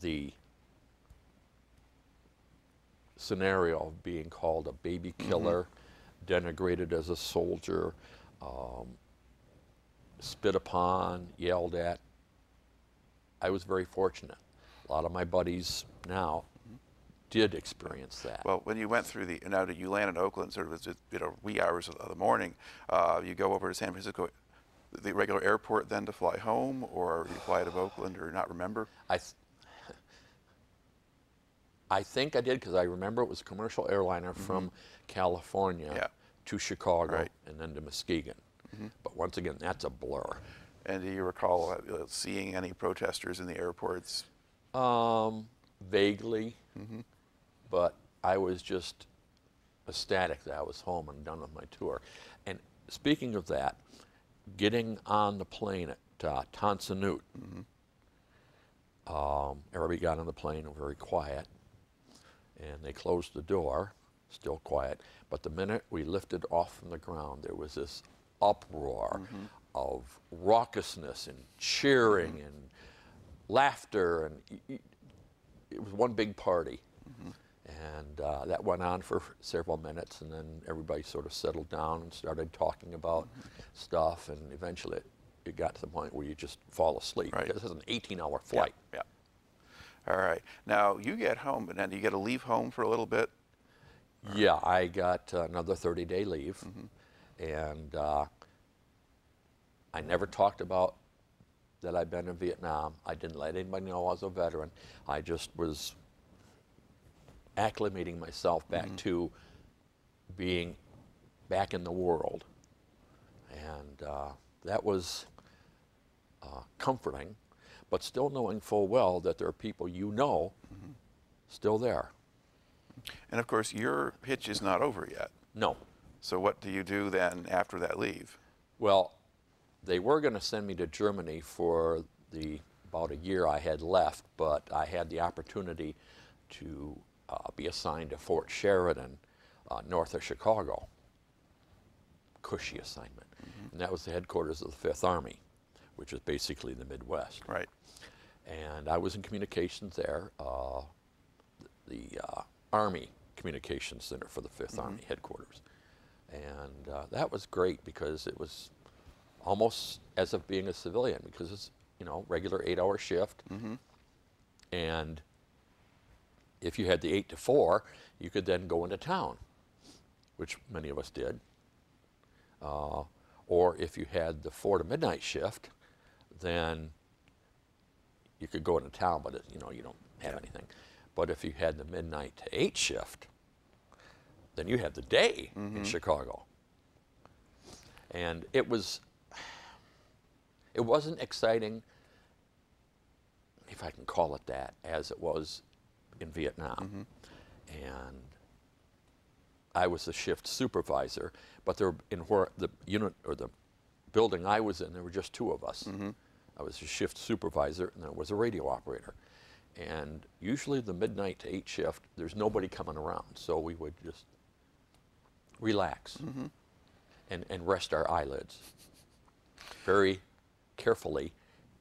the scenario of being called a baby killer, denigrated as a soldier, um, spit upon, yelled at. I was very fortunate. A lot of my buddies now did experience that. Well, when you went through the, now that you land in Oakland, sort of, you know, wee hours of the morning, uh, you go over to San Francisco, the regular airport then to fly home, or you fly out of Oakland or not remember? I, th- I think I did because I remember it was a commercial airliner from California. Yeah. to Chicago Right. and then to Muskegon. But once again, that's a blur. And do you recall uh, seeing any protesters in the airports? Um, vaguely, Mm-hmm. But I was just ecstatic that I was home and done with my tour. And speaking of that, getting on the plane at uh, Tan Son Nhut, um, everybody got on the plane very quiet, and they closed the door, still quiet. But the minute we lifted off from the ground, there was this uproar of raucousness and cheering and laughter, and y- y- it was one big party. And uh, that went on for several minutes, and then everybody sort of settled down and started talking about stuff, and eventually it, it got to the point where you just fall asleep Right. this is an 18-hour flight. Yeah. All right. Now you get home, and then you get to leave home for a little bit. Yeah, I got uh, another 30 day leave, and uh, I never talked about that I'd been in Vietnam. I didn't let anybody know I was a veteran. I just was acclimating myself back to being back in the world, and uh, that was uh, comforting, but still knowing full well that there are people you know still there. And of course, your hitch is not over yet. No. So what do you do then after that leave? Well, they were going to send me to Germany for the about a year I had left, but I had the opportunity to be assigned to Fort Sheridan, uh, north of Chicago. Cushy assignment, and that was the headquarters of the Fifth Army, which is basically the Midwest. Right. And I was in communications there, uh, the uh, Army Communications Center for the 5th Army headquarters. And uh, that was great because it was almost as if being a civilian because it's, you know, regular eight hour shift. And if you had the eight to four, you could then go into town, which many of us did. Uh, or if you had the four to midnight shift, then you could go into town, but it, you know you don't have anything. But if you had the midnight to eight shift, then you had the day in Chicago. And it was, it wasn't exciting, if I can call it that, as it was in Vietnam. And I was the shift supervisor, but there in where the unit or the building I was in, there were just two of us. I was a shift supervisor, and there was a radio operator. And usually the midnight to eight shift, there's nobody coming around, so we would just relax and, and rest our eyelids very carefully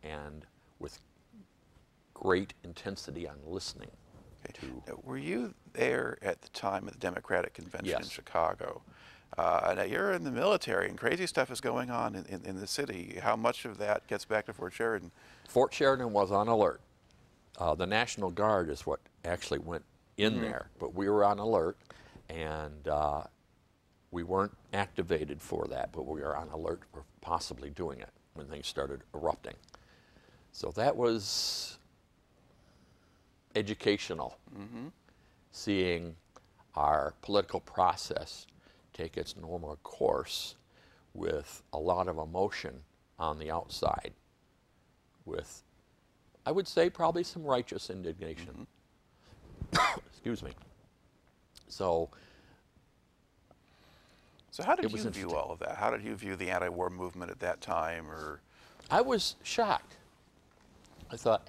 and with great intensity on listening Now, were you there at the time of the Democratic Convention in Chicago? Uh, now you're in the military, and crazy stuff is going on in, in, in the city. How much of that gets back to Fort Sheridan? Fort Sheridan was on alert. Uh, the National Guard is what actually went in there, but we were on alert, and uh, we weren't activated for that, but we were on alert for possibly doing it when things started erupting. So that was educational, mm-hmm. seeing our political process take its normal course with a lot of emotion on the outside with, I would say, probably some righteous indignation. Mm-hmm. Excuse me. So So how did you view all of that? How did you view the anti-war movement at that time? Or I was shocked. I thought,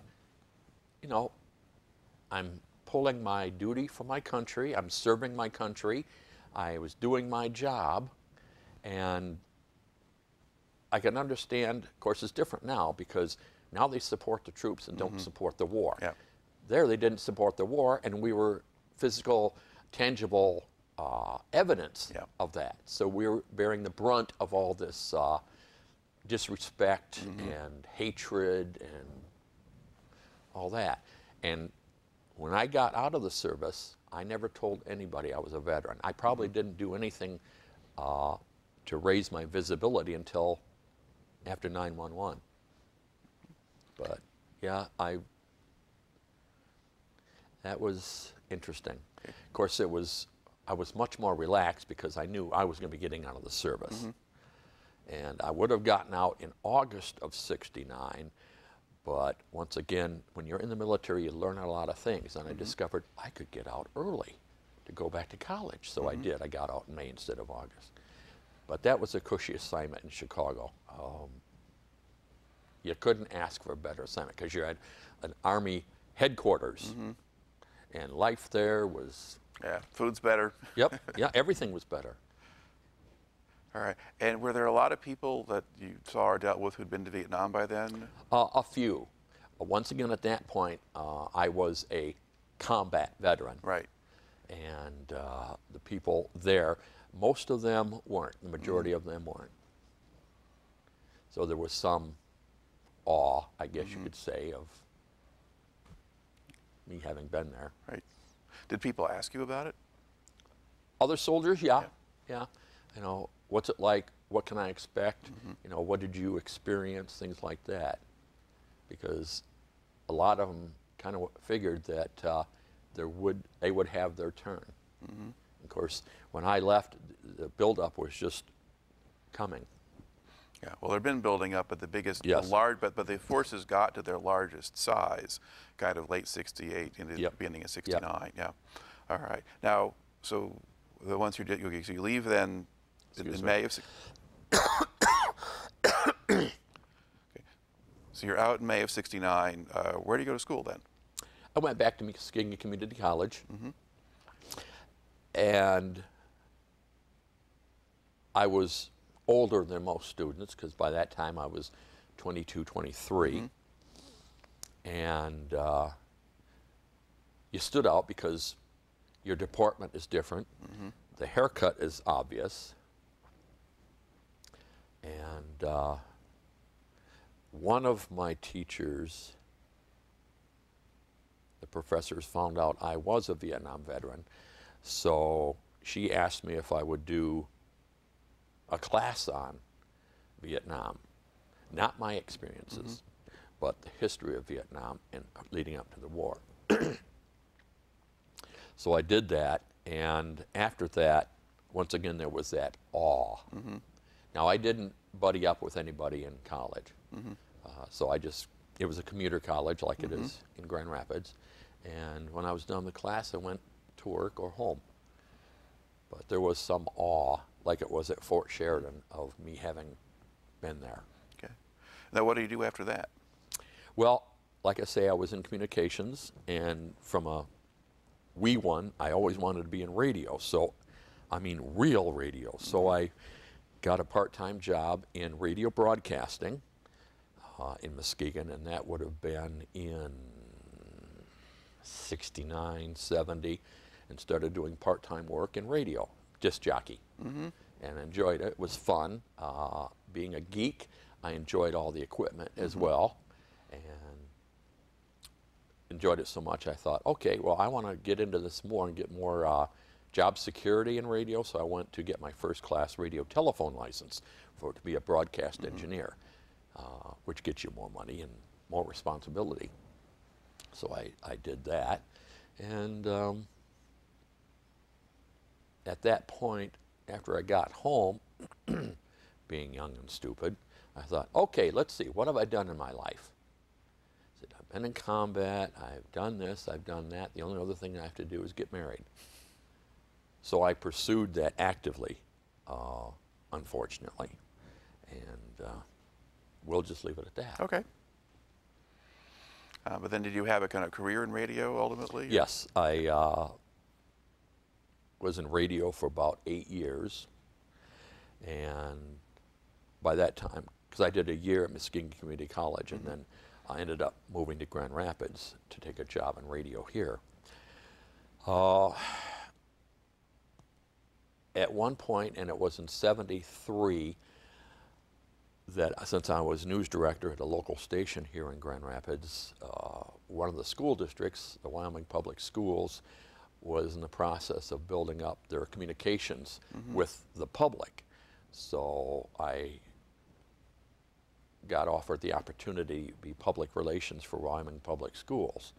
you know, I'm pulling my duty for my country, I'm serving my country, I was doing my job, and I can understand, of course, it's different now because now they support the troops and don't support the war. Yeah. There, they didn't support the war, and we were physical, tangible uh, evidence Yeah. of that. So we were bearing the brunt of all this uh, disrespect and hatred and all that. And when I got out of the service, I never told anybody I was a veteran. I probably didn't do anything uh, to raise my visibility until after 911. But yeah, I that was interesting. Of course, it was I was much more relaxed because I knew I was going to be getting out of the service. And I would have gotten out in August of 69, but once again, when you're in the military, you learn a lot of things. And I mm-hmm. discovered I could get out early to go back to college. So I mm-hmm. did. I got out in May instead of August. But that was a cushy assignment in Chicago. Um, you couldn't ask for a better assignment because you're at an Army headquarters. Mm-hmm. And life there was, yeah, food's better. yep, yeah, everything was better. All right. And were there a lot of people that you saw or dealt with who'd been to Vietnam by then? Uh, a few. Uh, once again, at that point, uh, I was a combat veteran. Right. And uh, the people there, most of them weren't. The majority of them weren't. So there was some awe, I guess you could say, of me having been there. Right. Did people ask you about it? Other soldiers, yeah, yeah. You know, what's it like? What can I expect? You know, what did you experience? Things like that. Because a lot of them kind of figured that uh, there would they would have their turn. Of course, when I left, the buildup was just coming. Yeah. Well, they've been building up, but the biggest, Yes. the large, but but the forces got to their largest size, kind of late '68 into the beginning of '69. Yeah. All right. Now, so the ones who did, okay, so you leave then Excuse in me. May of. okay. So you're out in May of '69. Uh, where do you go to school then? I went back to Muskegon Community College, and I was older than most students because by that time I was 22, 23. And uh, you stood out because your deportment is different, the haircut is obvious, and uh, one of my teachers the professors found out I was a Vietnam veteran. So she asked me if I would do a class on Vietnam. Not my experiences, but the history of Vietnam and leading up to the war. so I did that, and after that, once again, there was that awe. Now, I didn't buddy up with anybody in college. Mm-hmm. Uh, so I just, it was a commuter college like it is mm-hmm. in Grand Rapids. And when I was done with class, I went to work or home. But there was some awe, like it was at Fort Sheridan, of me having been there. Okay. Now, what do you do after that? Well, like I say, I was in communications, and from a wee one, I always wanted to be in radio. So, I mean, real radio. So mm-hmm. I got a part-time job in radio broadcasting uh, in Muskegon, and that would have been in 69, 70, and started doing part-time work in radio, disc jockey, and enjoyed it. It was fun. Uh, being a geek, I enjoyed all the equipment as well, and enjoyed it so much. I thought, okay, well, I want to get into this more and get more uh, job security in radio. So I went to get my first class radio telephone license for to be a broadcast engineer, uh, which gets you more money and more responsibility. So I, I did that. And um, at that point, after I got home, being young and stupid, I thought, okay, let's see, what have I done in my life? I said, I've been in combat, I've done this, I've done that. The only other thing I have to do is get married. So I pursued that actively. uh, unfortunately. And uh, we'll just leave it at that. Okay. Uh, but then did you have a kind of career in radio ultimately? Yes, I uh, was in radio for about eight years. And by that time, because I did a year at Muskegon Community College, and then I ended up moving to Grand Rapids to take a job in radio here. Uh, at one point, and it was in 73, that since I was news director at a local station here in Grand Rapids, uh, one of the school districts, the Wyoming Public Schools, was in the process of building up their communications with the public. So I got offered the opportunity to be public relations for Wyoming Public Schools.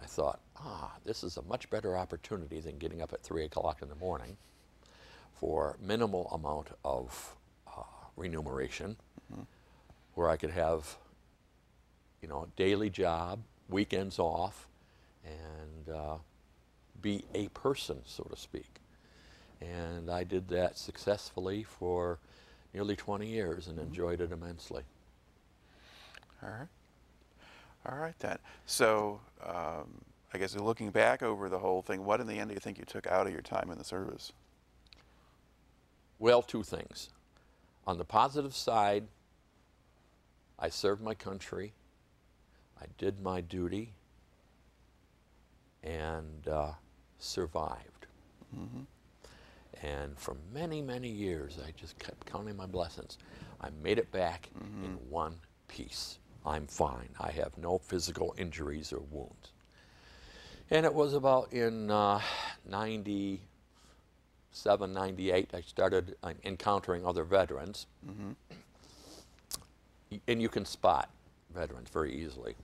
I thought, ah, this is a much better opportunity than getting up at 3 o'clock in the morning for minimal amount of uh, remuneration, where I could have, you know, a daily job, weekends off, and uh, be a person, so to speak. And I did that successfully for nearly 20 years and enjoyed it immensely. All right. All right then. So um, I guess looking back over the whole thing, what in the end do you think you took out of your time in the service? Well, two things. On the positive side, I served my country, I did my duty, and uh, survived. And for many, many years, I just kept counting my blessings. I made it back in one piece. I'm fine. I have no physical injuries or wounds. And it was about in uh, 97, 98, I started uh, encountering other veterans. Y- And you can spot veterans very easily.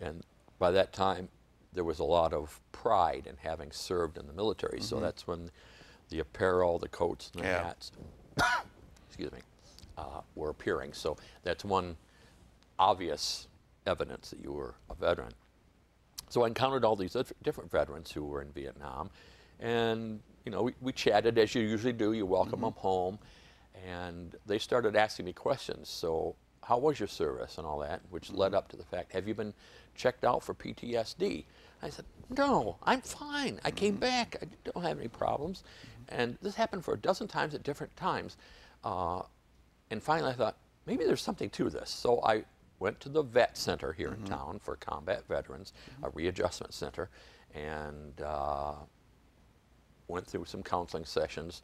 And by that time, there was a lot of pride in having served in the military. So that's when the apparel, the coats, and the Yeah. hats, excuse me, uh, were appearing. So that's one obvious evidence that you were a veteran. So I encountered all these different veterans who were in Vietnam, and you know we, we chatted as you usually do. You welcome mm-hmm. them home, and they started asking me questions. So how was your service and all that, which led mm-hmm. up to the fact, have you been checked out for PTSD? I said, no, I'm fine. I came mm-hmm. back. I don't have any problems. And this happened for a dozen times at different times. Uh, and finally, I thought, maybe there's something to this. So I went to the vet center here in town for combat veterans, a readjustment center, and uh, went through some counseling sessions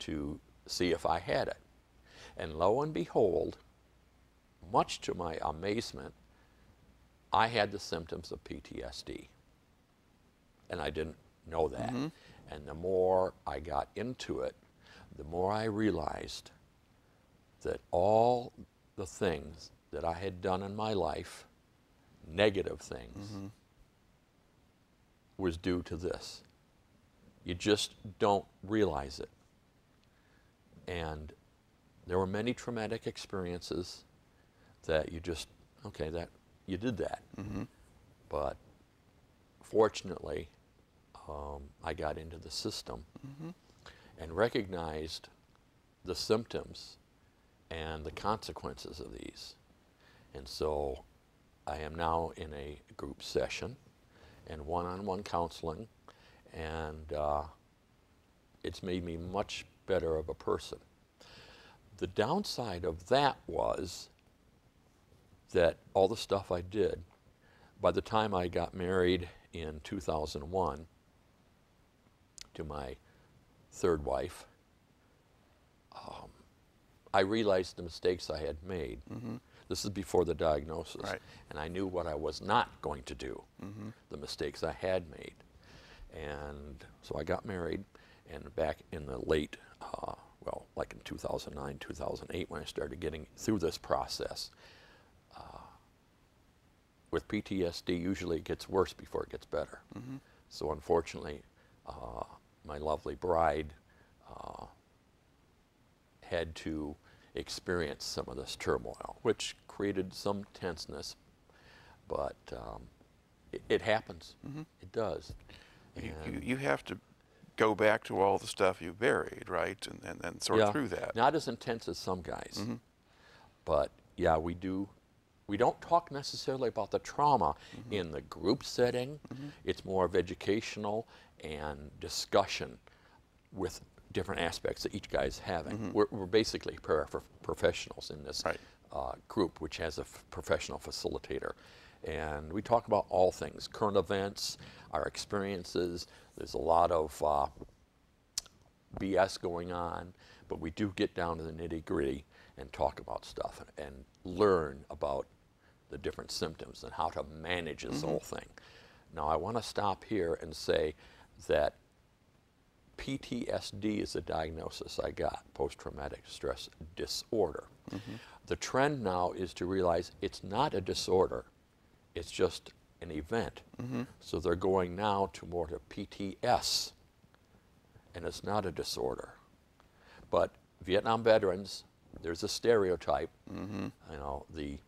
to see if I had it. And lo and behold, much to my amazement, I had the symptoms of PTSD. And I didn't know that. Mm-hmm. And the more I got into it, the more I realized that all the things that I had done in my life, negative things, mm-hmm. was due to this. You just don't realize it. And there were many traumatic experiences that you just, okay, that you did that. But fortunately, um, I got into the system and recognized the symptoms and the consequences of these. And so I am now in a group session and one on one counseling, and uh, it's made me much better of a person. The downside of that was that all the stuff I did, by the time I got married in 2001 to my third wife, um, I realized the mistakes I had made. This is before the diagnosis. Right. And I knew what I was not going to do, the mistakes I had made. And so I got married, and back in the late, uh, well, like in 2009, 2008, when I started getting through this process, uh, with PTSD, usually it gets worse before it gets better. So unfortunately, uh, my lovely bride uh, had to experience some of this turmoil, which created some tenseness, but um, it, it happens. It does. You, you, you have to go back to all the stuff you buried, right? And, and, and sort yeah, through that. Not as intense as some guys, Mm-hmm. but yeah, we do. We don't talk necessarily about the trauma Mm-hmm. in the group setting. It's more of educational and discussion with different aspects that each guy's having. We're, we're basically para- professionals in this Mm-hmm. Right. uh, group, which has a f- professional facilitator. And we talk about all things current events, our experiences. There's a lot of uh, BS going on, but we do get down to the nitty gritty and talk about stuff and, and learn about the different symptoms and how to manage this whole thing. Now, I want to stop here and say that PTSD is the diagnosis I got, post traumatic stress disorder. The trend now is to realize it's not a disorder, it's just an event. So they're going now to more to PTS, and it's not a disorder. But Vietnam veterans, there's a stereotype, you know, the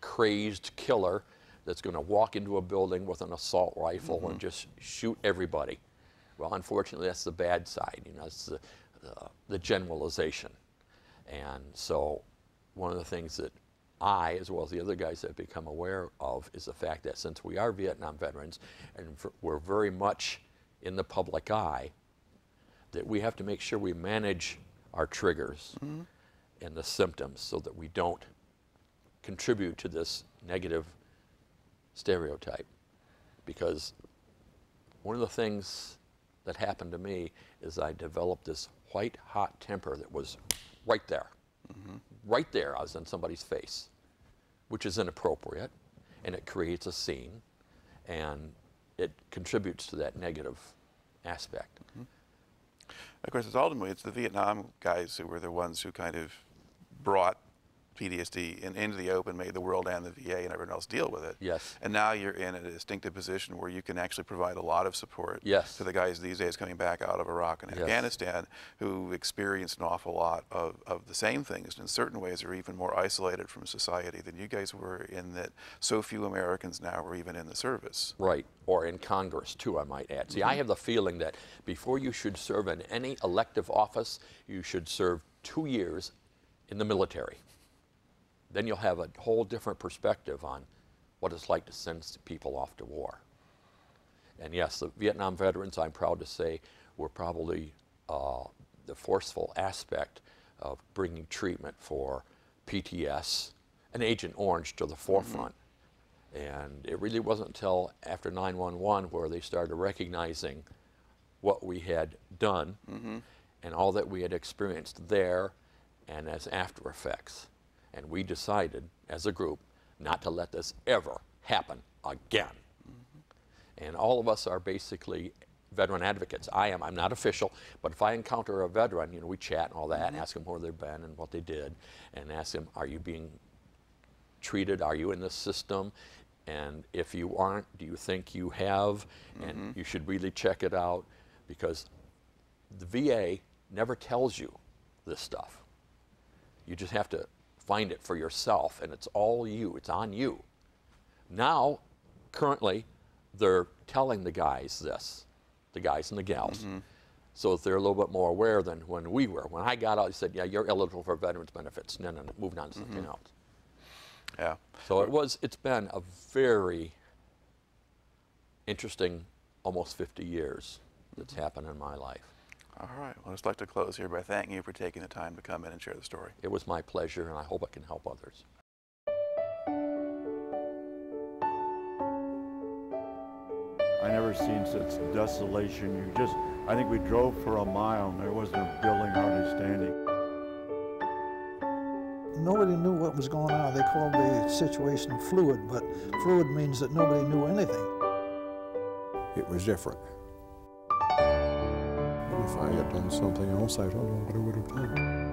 crazed killer that's going to walk into a building with an assault rifle and just shoot everybody. Well, unfortunately, that's the bad side. You know, it's the, the, the generalization. And so, one of the things that I, as well as the other guys, have become aware of is the fact that since we are Vietnam veterans and we're very much in the public eye, that we have to make sure we manage our triggers mm-hmm. and the symptoms so that we don't contribute to this negative stereotype. Because one of the things that happened to me is I developed this white hot temper that was right there. Mm-hmm. Right there, I was in somebody's face, which is inappropriate, and it creates a scene, and it contributes to that negative aspect. Mm-hmm. Of course, it's ultimately it's the Vietnam guys who were the ones who kind of brought PTSD in, into the open, made the world and the VA and everyone else deal with it. Yes. And now you're in a distinctive position where you can actually provide a lot of support Yes. to the guys these days coming back out of Iraq and Yes. Afghanistan who experienced an awful lot of, of the same things and in certain ways are even more isolated from society than you guys were in that so few Americans now are even in the service. Right, or in Congress too, I might add. See, I mm-hmm. have the feeling that before you should serve in any elective office, you should serve two years in the military. Then you'll have a whole different perspective on what it's like to send people off to war. And yes, the Vietnam veterans, I'm proud to say, were probably uh, the forceful aspect of bringing treatment for PTS and Agent Orange to the forefront. And it really wasn't until after 911 where they started recognizing what we had done and all that we had experienced there and as after effects. And we decided as a group not to let this ever happen again. And all of us are basically veteran advocates. I am. I'm not official, but if I encounter a veteran, you know, we chat and all that, and ask them where they've been and what they did, and ask them, are you being treated? Are you in the system? And if you aren't, do you think you have? And mm-hmm. you should really check it out because the VA never tells you this stuff. You just have to find it for yourself, and it's all you, it's on you. Now, currently, they're telling the guys this, the guys and the gals, mm-hmm. so that they're a little bit more aware than when we were. When I got out, they said, Yeah, you're eligible for veterans benefits. No, no, no, moving on to something mm-hmm. else. Yeah. So it was, it's been a very interesting almost 50 years that's mm-hmm. happened in my life. All right. Well, I'd just like to close here by thanking you for taking the time to come in and share the story. It was my pleasure, and I hope I can help others. I never seen such desolation. You just, I think we drove for a mile and there wasn't a building hardly standing. Nobody knew what was going on. They called the situation fluid, but fluid means that nobody knew anything. It was different. If I had done something else, I don't know what I would have done.